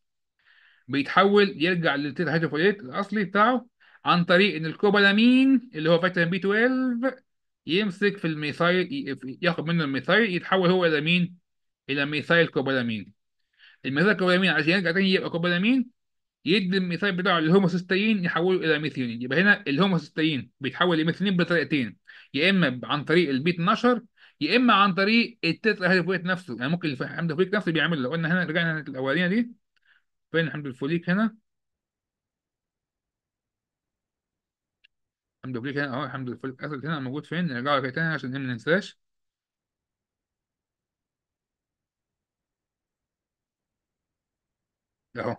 بيتحول يرجع لل tetrahydrofolate الأصلي بتاعه عن طريق إن الكوبالامين اللي هو فيتامين B12 يمسك في ال methyl ياخد منه ال methyl يتحول هو إلى مين؟ إلى methylcobalamin. ال methylcobalamin عشان يرجع تاني يبقى كوبالامين يدي ال methyl بتاعه للهوموسيستين يحوله إلى ميثيونين. يبقى هنا الهوموسيستين بيتحول لميثيونين بطريقتين. يا إما عن طريق ال B12 يا إما عن طريق ال tetrahydrofolic نفسه. يعني ممكن الحمض الفوليك نفسه بيعمل لو قلنا هنا رجعنا الاولانيه دي فين الحمض الفوليك هنا؟ الحمض الفوليك هنا أهو الحمض ال folic acid هنا موجود فين؟ نرجع له تاني عشان ما ننساش. أهو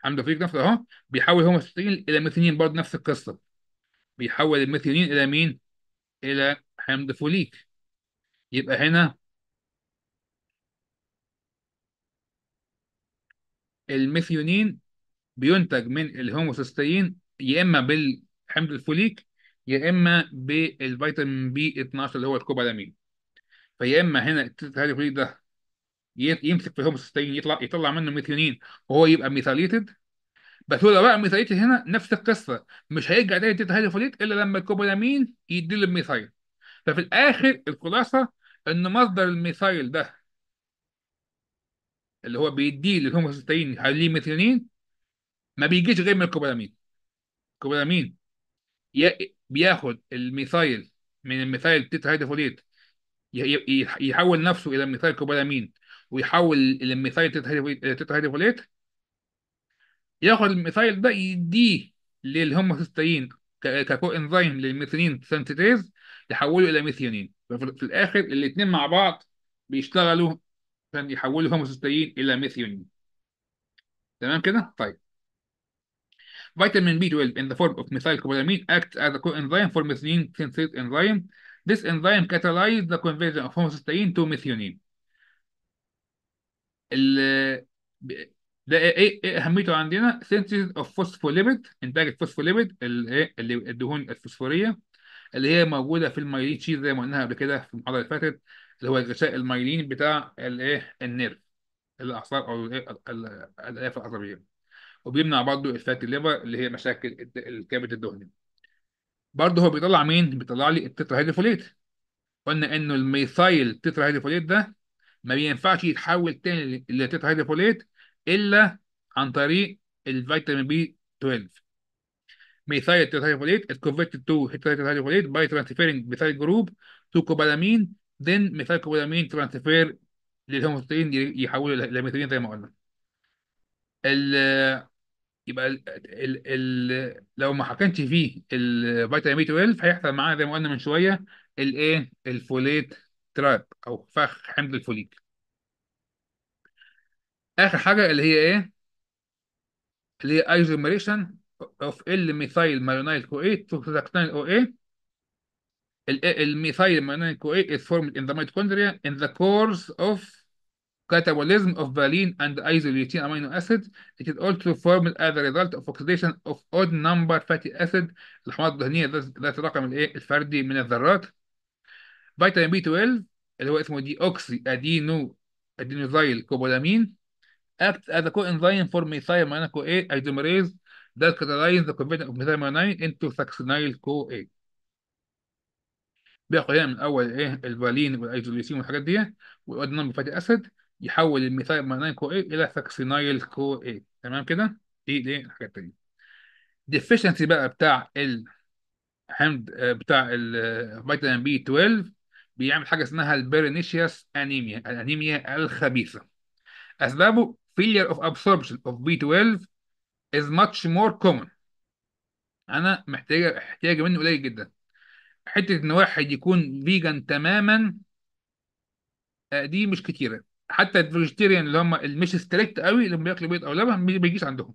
الحمض الفوليك نفسه أهو بيحول هوموسيستين إلى ميثيونين برضه نفس القصة. بيحول الميثيونين إلى مين؟ إلى حمض فوليك. يبقى هنا الميثيونين بينتج من الهوموسيستين يا إما بالحمض الفوليك يا إما بالفيتامين B12 اللي هو الكوبالامين. فيا إما هنا ال tetrahydrofolic ده يمسك في الهوموسيستين يطلع يطلع منه ميثيونين وهو يبقى methylated. بس هو لو بقى methylated هنا نفس القصة مش هيرجع تاني ال tetrahydrofolic إلا لما الكوبالامين يديله ال methyl. ففي الآخر الخلاصة إن مصدر ال methyl ده اللي هو بيديه للهوموسيستين يخليه ميثيونين ما بيجيش غير من ال cobalamin. ال cobalamin ي- بياخد ال methyl من ال methyl ي- يحول نفسه إلى methylcobalamin ويحول ال methyl tetrahydrofolate ياخد ال methyl ده يديه لل homocysteine ك coenzyme لل methionine synthase يحوله إلى ميثيونين ففي في الآخر الاثنين مع بعض بيشتغلوا عشان يحولوا هوموسيستين إلى ميثيونين تمام كده؟ طيب. Vitamin B12 in the form of methylcobalamin acts as a coenzyme for methionine synthase enzyme. This enzyme catalyzes the conversion of homocysteine to methionine. ال ده إيه إيه اهميته عندنا synthesis of phospholipid انتاج الفوسفوليبيد الايه اللي الدهون الفوسفورية اللي هي موجودة في ال myelin sheath زي ما قلناها قبل كده في المحاضره اللي فاتت اللي هو الغشاء المايلين بتاع الايه ال nerve الأعصاب أو الايه ال- ال- الألياف العصبية وبيمنع برضه ال fatty liver اللي هي مشاكل الكبد الدهني. برضه هو بيطلع مين؟ بيطلع لي ال tetrahydrofolate قلنا إنه ال methyl tetrahydrofolate ده ما بينفعش يتحول تاني ل tetrahydrofolate إلا عن طريق الفيتامين B12 methyl tetrahydrofolate converted to tetrahydrofolate by transferring methyl group to cobalamin then methyl cobalamin transfer للهوموستين يحولوا لميثيلين زي ما قلنا. يبقى ال ال ال لو ما كانش فيه الفيتامين B12 هيحصل معاه زي ما قلنا من شوية الايه ال folate trap أو فخ حمض الفوليك. آخر حاجة اللي هي إيه؟ اللي هي isomerization of ال methylmalonyl CoA تو أو اي ال methylmalonyl CoA is formed in the mitochondria in the course of catabolism of valine and isoleucine amino acid. It is also formed as a result of oxidation of odd number fatty acid الحمض الدهنية ذات الرقم الايه الفردي من الذرات. فيتامين بي 12 اللي هو اسمه دي اوكسي ادينو ادينوزايل كوبولامين acts as a coenzyme for methyl methionine CoA isomerase that catalyzes the conversion of methyl methionine into succinyl CoA. بياخد هنا من اول إيه الفالين والايزوليوسين والحاجات دي نمبر فاتي اسيد يحول الميثايل مانين كو اي إلى ساكسينايل كو اي تمام كده؟ دي دي الحاجات التانية ديفيشنسي بقى بتاع الحمض آه، بتاع الفيتامين بي 12 بيعمل حاجة اسمها البيرينيشيوس أنيميا الأنيميا الخبيثة. أسبابه failure of absorption of B12 is much more common. أنا محتاج احتياج منه قليل جدا. حتة إن واحد يكون vegan تماما آه، دي مش كتيرة. حتى ال vegetarian اللي هم مش strict قوي اللي بياكلوا بيض أو لبن ما بيجيش عندهم.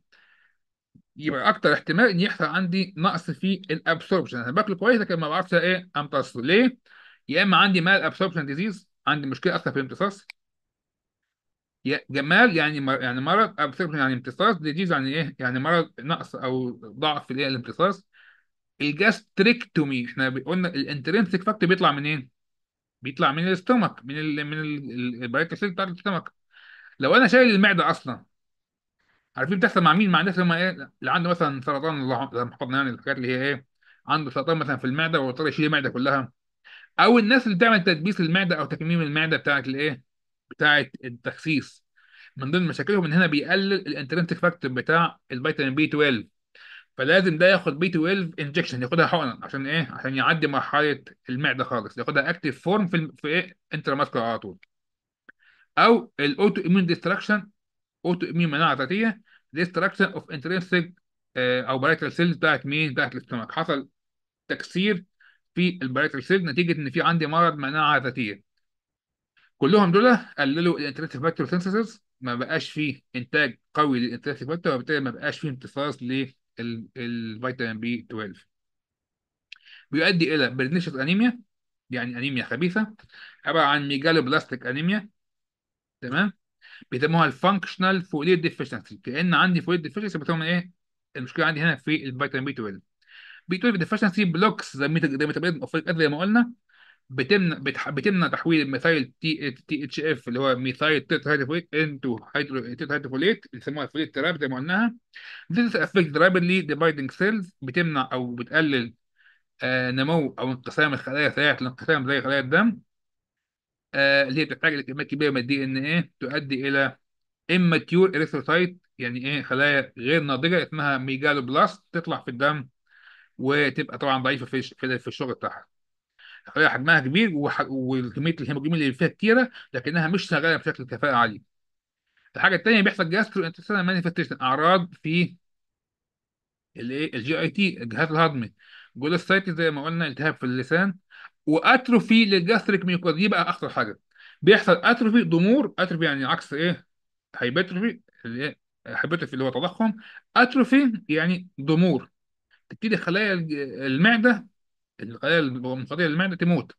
يبقى أكتر احتمال إن يحصل عندي نقص في ال absorption أنا باكل كويس لكن ما بعرفش إيه أمتصه. ليه؟ يا إما عندي malabsorption disease عندي مشكلة أصلا في الامتصاص. مال يعني مر... يعني مرض absorption يعني امتصاص disease يعني إيه؟ يعني مرض نقص أو ضعف في الإيه؟ الامتصاص. ال gastrectomy إحنا قلنا ال intrinsic factor بيطلع منين؟ بيطلع من ال stomach من ال من ال- ال parietal cell بتاعت ال stomach لو أنا شايل المعدة أصلا عارفين بتحصل مع مين؟ مع الناس هم إيه اللي عنده مثلا سرطان الله زي ما حفظنا يعني الحاجات اللي هي إيه عنده سرطان مثلا في المعدة واضطر يشيل المعدة كلها. أو الناس اللي بتعمل تدبيس المعدة أو تكميم المعدة بتاعت الايه بتاعت التخسيس. من ضمن مشاكلهم إن هنا بيقلل ال intrinsic factor بتاع ال vitamin B 12 فلازم ده ياخد B 12 injection ياخدها حقنا عشان إيه؟ عشان يعدي مرحلة المعدة خالص. ياخدها active form في في إيه؟ intra على طول. أو ال autoimmune destruction autoimmune مناعة ذاتية destruction of intrinsic أو parietal cells بتاعت مين؟ بتاعت ال stomach حصل تكسير في ال parietal cells نتيجة إن في عندي مرض مناعة ذاتية. كلهم دول قللوا ال intrinsic factor synthesis ما بقاش فيه إنتاج قوي لل intrinsic factor وبالتالي ما بقاش فيه امتصاص لل vitamin B 12 بيؤدي إلى pernicious anemia يعني أنيميا خبيثة عبارة عن megaloblastic anemia تمام؟ بيسموها ال functional folate deficiency كأن عندي folate deficiency بتسمى إيه؟ المشكلة عندي هنا في ال vitamin B 12 B 12 deficiency blocks the metabolism of زي ما قلنا بتمنع. بتمنع تحويل ال methyl T THF اللي هو methyl tetrahydrofolate into tetrahydrofolate اللي بيسموها folate trap زي ما قلناها This affects rapidly dividing cells بتمنع أو بتقلل آه نمو أو انقسام الخلايا سريعه الانقسام زي خلايا الدم آه اللي هي بتحتاج لكميات كبيرة من ال DNA تؤدي إلى immature erythrocyte يعني إيه خلايا غير ناضجة اسمها megaloblast تطلع في الدم وتبقى طبعا في في الشغل بتاعها الخلايا حجمها كبير وكمية الهيموجلوبين اللي فيها كتيرة لكنها مش شغالة بشكل كفاءة عالي. الحاجة الثانية بيحصل gastrointestinal manifestation أعراض في الايه ال GIT الجهاز الهضمي glossitis زي ما قلنا التهاب في اللسان. و atrophy لل gastric mucosa دي بقى اخطر حاجة. بيحصل atrophy ضمور. atrophy يعني عكس إيه hypertrophy اللي إيه hypertrophy اللي هو تضخم. atrophy يعني ضمور. تبتدي خلايا المعدة الخلايا المنقضيه للمعده تموت.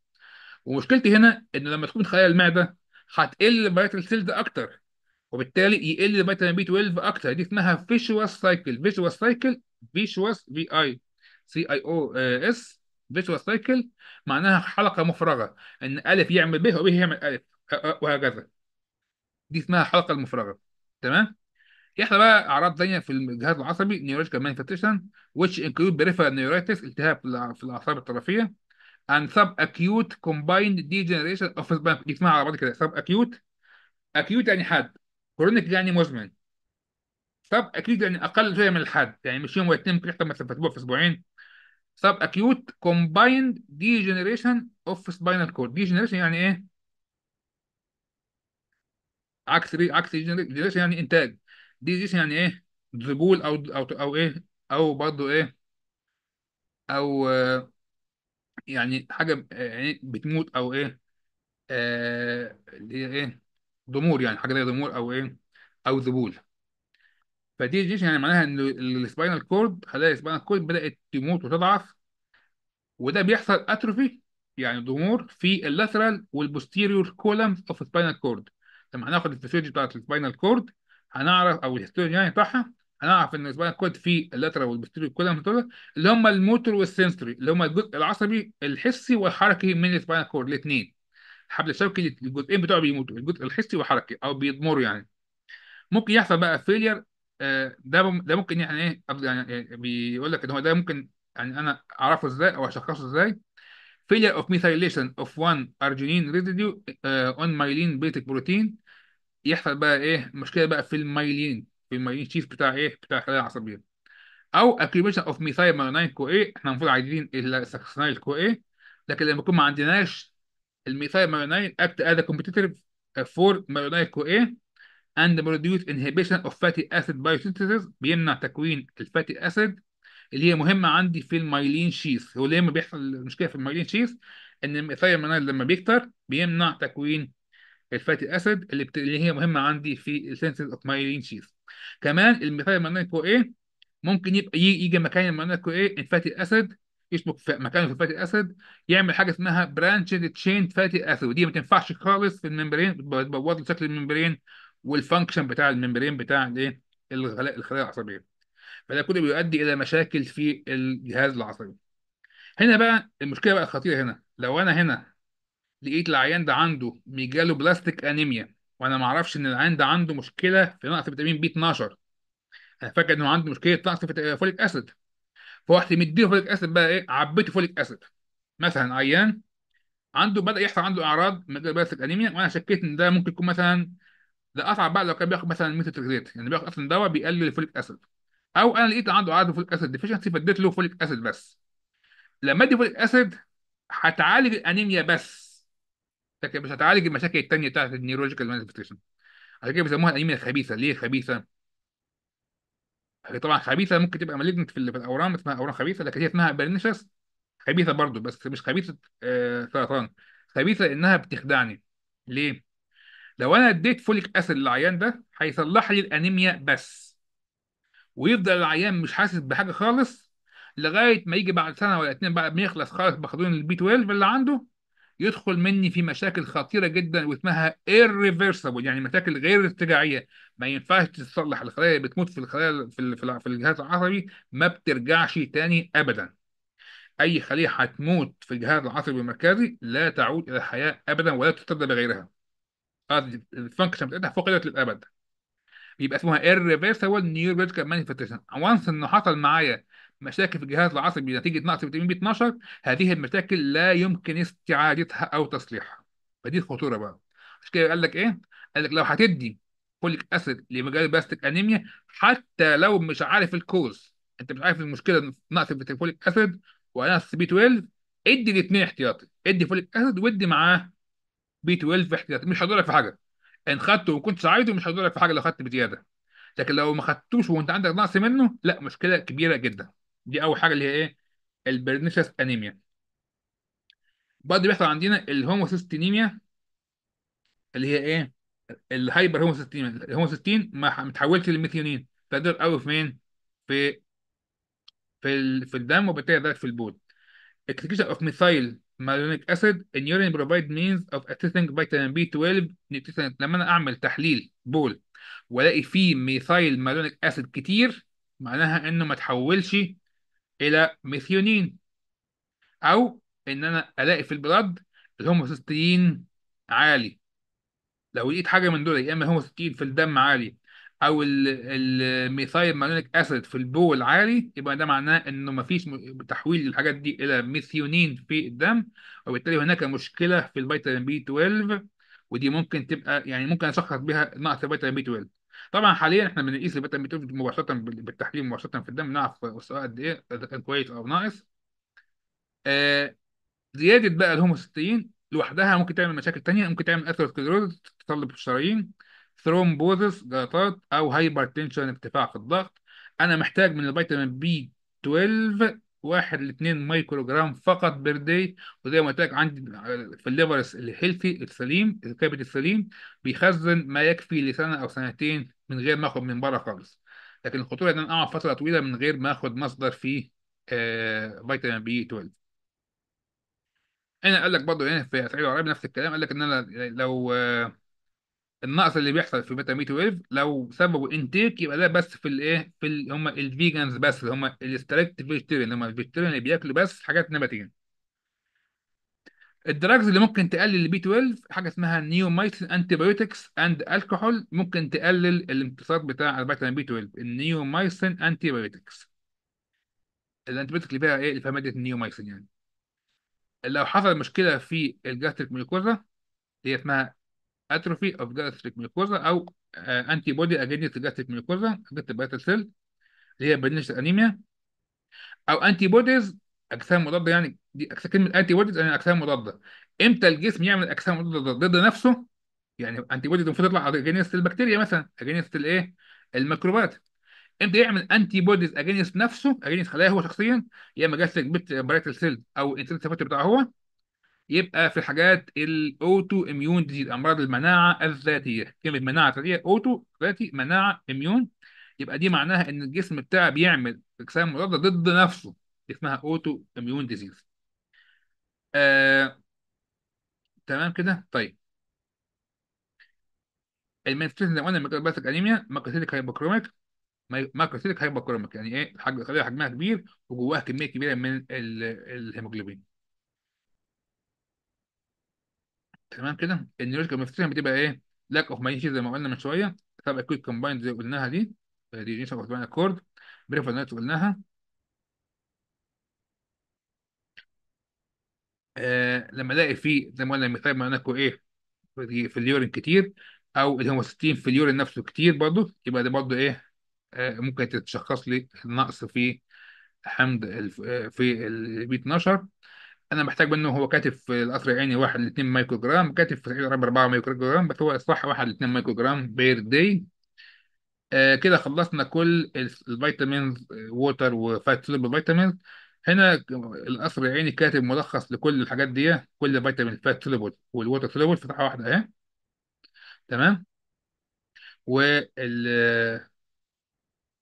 ومشكلتي هنا إن لما تكون خلايا المعدة هتقل ال parietal cells أكتر وبالتالي يقل ال vitamin B 12 أكتر. دي اسمها vicious cycle vicious cycle vicious V I C I O U S vicious cycle معناها حلقة مفرغة. إن ألف يعمل ب وب يعمل ألف وهكذا. دي اسمها الحلقة المفرغة. تمام؟ يحصل بقى أعراض ثانية في الجهاز العصبي neurological manifestation which include peripheral neuritis التهاب في الأعصاب الطرفية and subacute combined degeneration of spinal اسمها على بعض كده subacute. acute يعني حاد. chronic يعني مزمن. subacute يعني أقل شوية من الحاد يعني مش يوم واثنين ممكن يحصل مثلا في أسبوع في أسبوعين. subacute combined degeneration of spinal cord يعني إيه؟ عكس re عكس degeneration يعني إنتاج. degeneration يعني إيه؟ ذبول أو أو أو إيه؟ أو برضه إيه؟ أو آه، يعني حاجة آه، يعني بتموت أو إيه؟ آه، اللي هي إيه؟ ضمور يعني حاجة زي ضمور أو إيه؟ أو ذبول فدي يعني معناها إن ال spinal cord خلايا ال spinal cord بدأت تموت وتضعف وده بيحصل atrophy يعني ضمور في ال lateral وال posterior columns of spinal cord لما هناخد الفسيولوجي بتاعت ال spinal cord هنعرف أو ال histology يعني بتاعها هنعرف ان ال spinal cord في ال lateral وال posterior columns دول اللي هم ال motor وال sensory اللي هم الجزء العصبي الحسي والحركي من ال spinal cord الاثنين الحبل الشوكي الجزئين بتوعه بيموتوا الجزء الحسي والحركي أو بيضمروا يعني. ممكن يحصل بقى failure ده بم- ده ممكن يعني إيه يعني يعني بيقول لك إن هو ده ممكن يعني أنا أعرفه إزاي أو أشخصه إزاي. failure of methylation of one arginine residue uh, on myelin basic protein. يحصل بقى إيه؟ مشكلة بقى في المايلين في ال myelin sheath بتاع إيه؟ بتاع الخلايا العصبيه أو accumulation of methylmalonyl CoA إحنا المفروض عايزين ال succinyl CoA لكن لما يكون ما عندناش ال methylmalonyl act as a competitor for malonyl CoA and produce inhibition of fatty acid biosynthesis بيمنع تكوين ال fatty acid اللي هي مهمة عندي في ال myelin sheath هو ليه ما بيحصل المشكلة في ال myelin sheath إن ال methylmalonyl لما بيكتر بيمنع تكوين ال fatty acid اللي, بت... اللي هي مهمة عندي في ال synthesis of myelin sheath كمان ال methylmalonyl CoA ممكن يبقى يجي مكان ال malonyl CoA ال fatty acid يشبك في مكانه في ال fatty acid يعمل حاجة اسمها branched chain fatty acid ودي ما تنفعش خالص في ال membrane بتبوظ شكل ال membrane وال function بتاع ال membrane بتاع الايه الخلايا الخلايا العصبية. فده كله بيؤدي إلى مشاكل في الجهاز العصبي. هنا بقى المشكلة بقى الخطيرة هنا. لو أنا هنا لقيت العيان ده عنده megaloblastic anemia وأنا ما أعرفش إن العيان ده عنده مشكلة في نقص vitamin B 12 أنا فاكر إنه عنده مشكلة نقص folic acid. فرحت مديله folic acid بقى إيه عبيته folic acid. مثلا عيان عنده بدأ يحصل عنده أعراض megaloblastic anemia وأنا شكيت إن ده ممكن يكون مثلا ده اصعب بقى لو كان بياخد مثلا ميثوتريكسيت يعني بياخد أصلا دواء بيقلل ال folic acid. أو أنا لقيت عنده عرض folic acid deficiency فاديت له folic acid بس. لما أدي folic acid هتعالج الأنيميا بس. مش هتعالج المشاكل التانية بتاعت ال neurological manifestation. عشان كده بيسموها الأنيميا الخبيثة. ليه خبيثة؟ هي طبعا خبيثة ممكن تبقى malignant في ال- في الأورام اسمها أورام خبيثة لكن هي اسمها pernicious خبيثة برضو بس مش خبيثة آه سرطان. خبيثة إنها بتخدعني. ليه؟ لو أنا أديت folic acid للعيان ده هيصلح لي الأنيميا بس. ويفضل العيان مش حاسس بحاجة خالص لغاية ما يجي بعد سنة ولا اتنين بعد ما يخلص خالص مخزون ال B 12 اللي عنده يدخل مني في مشاكل خطيرة جدا واسمها irreversible يعني مشاكل غير ارتجاعية. ما ينفعش تصلح الخلايا اللي بتموت في الخلايا في في الجهاز العصبي ما بترجعش تاني ابدا. أي خلية هتموت في الجهاز العصبي المركزي لا تعود إلى الحياة ابدا ولا تستبدل بغيرها. ال function بتاعتها فقدت للأبد. يبقى اسمها irreversible neurological manifestation. و once إنه حصل معايا مشاكل في الجهاز العصبي نتيجه نقص فيتامين B 12 هذه المشاكل لا يمكن استعادتها أو تصليحها. فدي الخطوره بقى. عشان كده قال لك إيه؟ قال لك لو هتدي folic acid ل megaloblastic anemia حتى لو مش عارف ال cause أنت مش عارف المشكلة نقص في ال folic acid ونقص B 12 ادي الاثنين احتياطي. ادي folic acid وادي معاه B 12 احتياطي. مش هيضرك في حاجة. إن خدته وما كنتش عايزه مش هيضرك في حاجة لو خدت بزيادة. لكن لو ما خدتوش وأنت عندك نقص منه لا مشكلة كبيرة جدا. دي أول حاجة اللي هي إيه؟ ال pernicious anemia. برضه بيحصل عندنا ال homocysteinemia اللي هي إيه؟ ال hyperhomocysteinemia. الهوموسيستين ما متحولش للميثيونين فده قوي في مين؟ في في. في الدم وبالتالي ده في البول. Excretion of methyl malonic acid in urine provide means of assessing vitamin B12 nutrition. لما أنا أعمل تحليل بول وألاقي فيه methyl malonic acid كتير معناها إنه ما تحولش إلى ميثيونين أو إن أنا ألاقي في ال blood ال homocysteine عالي. لو لقيت حاجة من دول يا إما هوموسيستين في الدم عالي أو ال- ال methyl malonic acid في البول عالي يبقى ده معناه إنه ما فيش م- تحويل الحاجات دي إلى ميثيونين في الدم وبالتالي هناك مشكلة في الفيتامين B 12 ودي ممكن تبقى يعني ممكن أشخص بها نقص فيتامين B 12 طبعا حاليا إحنا بنقيس الفيتامين B 12 مباشرة بال- بالتحليل مباشرة في الدم نعرف سواء قد إيه إذا كان كويس أو ناقص. آه، زيادة بقى الهوموسيستين لوحدها ممكن تعمل مشاكل تانية ممكن تعمل atherosclerosis تصلب الشرايين thrombosis جلطات أو hypertension ارتفاع في الضغط. أنا محتاج من الفيتامين B 12 واحد ل 2 مايكرو جرام فقط per day وزي ما قلت لك عندي في ال liver ال healthy السليم الكبد السليم بيخزن ما يكفي لسنة أو سنتين من غير ما أخد من بره خالص. لكن الخطورة إن أنا أقعد فترة طويلة من غير ما أخد مصدر فيه آه فيتامين B 12 هنا قال لك برضه هنا في سعيد العربي نفس الكلام قال لك إن أنا لو آه، النقص اللي بيحصل في فيتامين 12 لو سببه intake يبقى ده بس في الايه في هم ال vegans بس اللي هم ال strict vegetarian اللي هم ال vegetarian اللي بياكلوا بس حاجات نباتية. ال drugs اللي ممكن تقلل ال B 12 حاجة اسمها neomycin antibiotics and الكحول ممكن تقلل الامتصاص بتاع الفيتامين B 12 ال neomycin antibiotics ال antibiotics اللي فيها إيه؟ اللي فيها مادة النيومايسين يعني. لو حصل مشكلة في ال gastric mucosa هي اسمها atrophy of gastric mucosa أو antibody against gastric mucosa against parietal cell اللي هي pernicious anemia أو antibodies أجسام مضادة يعني دي أجسام كلمة antibodies يعني أجسام مضادة. إمتى الجسم يعمل أجسام مضادة ضد نفسه؟ يعني antibodies المفروض تطلع against البكتيريا مثلا against الايه الميكروبات. إمتى يعمل antibodies against نفسه؟ against خلايا هو شخصيا يا إما جاستريك بيت برايتل سيل أو انسان بتاعه هو يبقى في الحاجات الاوتو اميون ديزيز أمراض المناعة الذاتية. كلمة مناعة ذاتية اوتو ذاتي مناعة اميون يبقى دي معناها إن الجسم بتاعه بيعمل أجسام مضادة ضد نفسه. اسمها اوتو اميون ديزيز آه، تمام كده؟ طيب. المانستيشن زي ما قلنا ميكروباثيك أنيميا ماكروسيتيك هايبوكروميك ماكروسيتيك هايبوكروميك. يعني إيه؟ الحاجة الخليه حجمها كبير وجواها كمية كبيرة من ال- الهيموجلوبين. تمام كده؟ النيورولوجيكال مانيفستيشن بتبقى إيه؟ لاك اوف ماينيشيا زي ما قلنا من شوية. سبب اكويت كومبايند زي قلناها دي. دي جينيس اوف كورد بريفر نايت قلناها. آه لما الاقي فيه زي ما قلنا مثال معناه إيه في اليورين كتير أو الهوموستين في ال urine نفسه كتير برضه يبقى ده برضه إيه آه، ممكن تتشخص لي النقص في حمض آه، في ال B 12 أنا محتاج منه هو كاتب في القصر العيني 1 ل 2 مايكرو جرام كاتب في العيد 4 مايكرو جرام بس هو الصح 1 ل 2 microgram per day. آه كده خلصنا كل ال- ال vitamins water و fat soluble vitamins هنا القصر العيني كاتب ملخص لكل الحاجات دي كل فيتامين fat soluble وال water soluble في صفحه واحدة أهي. تمام؟ وال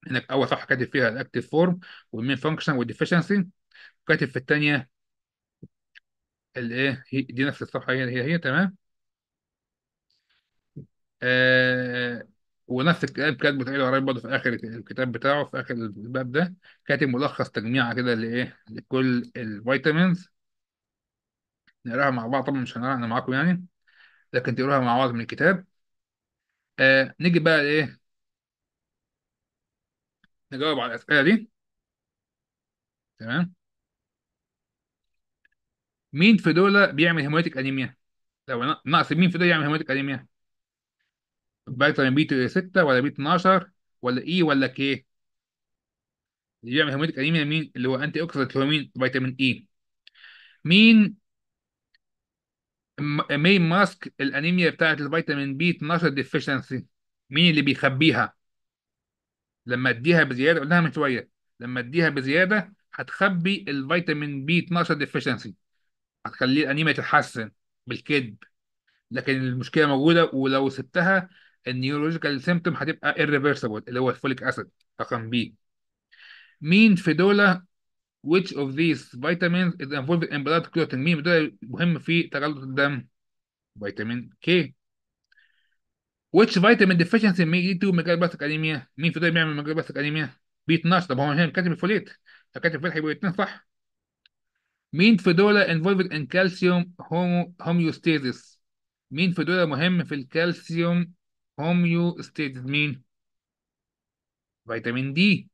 هناك أول صفحة كاتب فيها ال active form وال main function وال deficiency كاتب في الثانية الايه دي نفس الصفحة هي هي, هي تمام؟ آه ونفس الكلام كاتبه تقريبا قريب برضه في آخر الكتاب بتاعه في آخر الباب ده. كاتب ملخص تجميعة كده لايه لكل ال vitamins. نقراها مع بعض طبعا مش هنقراها أنا معاكم يعني. لكن تقراها مع بعض من الكتاب. آه نيجي بقى إيه نجاوب على الأسئلة دي. تمام. مين في دول بيعمل hemolytic anemia؟ لو نقص مين في دول يعمل hemolytic anemia؟ فيتامين B 6 ولا B 12 ولا E ولا K. اللي بيعمل hemolytic anemia مين؟ اللي هو antioxidant هو مين؟ فيتامين E. مين مين mask الأنيميا بتاعت ال vitamin B 12 deficiency مين اللي بيخبيها؟ لما أديها بزيادة قلناها من شوية. لما أديها بزيادة هتخبي ال vitamin B 12 deficiency هتخليه الأنيميا تتحسن بالكذب. لكن المشكلة موجودة ولو سبتها ال neurological symptom هتبقى irreversible اللي هو ال folic acid رقم B مين في دول which of these vitamins is involved in blood clotting مين في مهم في تجلط الدم؟ فيتامين K which vitamin deficiency may lead to megaloblastic anemia مين في دول بيعمل megaloblastic anemia B 12 طب هو هنا كاتب ال folate. لو كاتب ال folate هيبقى الاثنين صح؟ مين في دول involved in calcium homeostasis مين في دول مهم في الكالسيوم homeostasis مين فيتامين D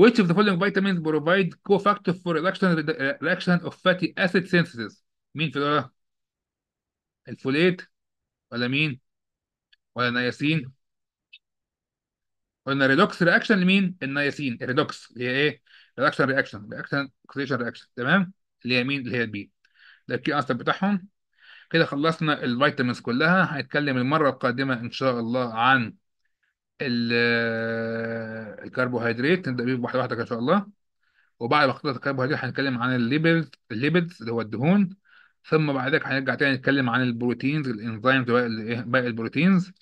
which of the following vitamins provide cofactor for reduction reaction of fatty acid synthesis? مين في دول ال folate ولا مين ولا النياسين قلنا redox reaction لمين ال niacin ال redox اللي هي إيه reduction reaction reaction oxidation reaction تمام؟ اللي هي مين اللي هي ال B ده ال key answer بتاعهم كده خلصنا ال vitamins كلها. هنتكلم المرة القادمة إن شاء الله عن ال- الكربوهيدرات. نبدأ بيه واحدة كده إن شاء الله. وبعد ما خلصنا الكربوهيدرات هنتكلم عن ال lipids ال lipids اللي هو الدهون. ثم بعد ذلك هنرجع تاني نتكلم عن ال proteins ال enzymes باقي الايه باقي ال proteins.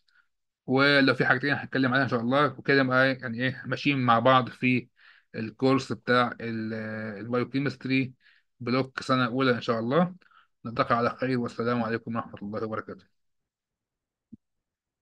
ولو في حاجة تانية هنتكلم عليها إن شاء الله. وكده بقى يعني إيه ماشيين مع بعض في ال course بتاع ال biochemistry block سنة أولى إن شاء الله. نلتقي على خير والسلام عليكم ورحمة الله وبركاته.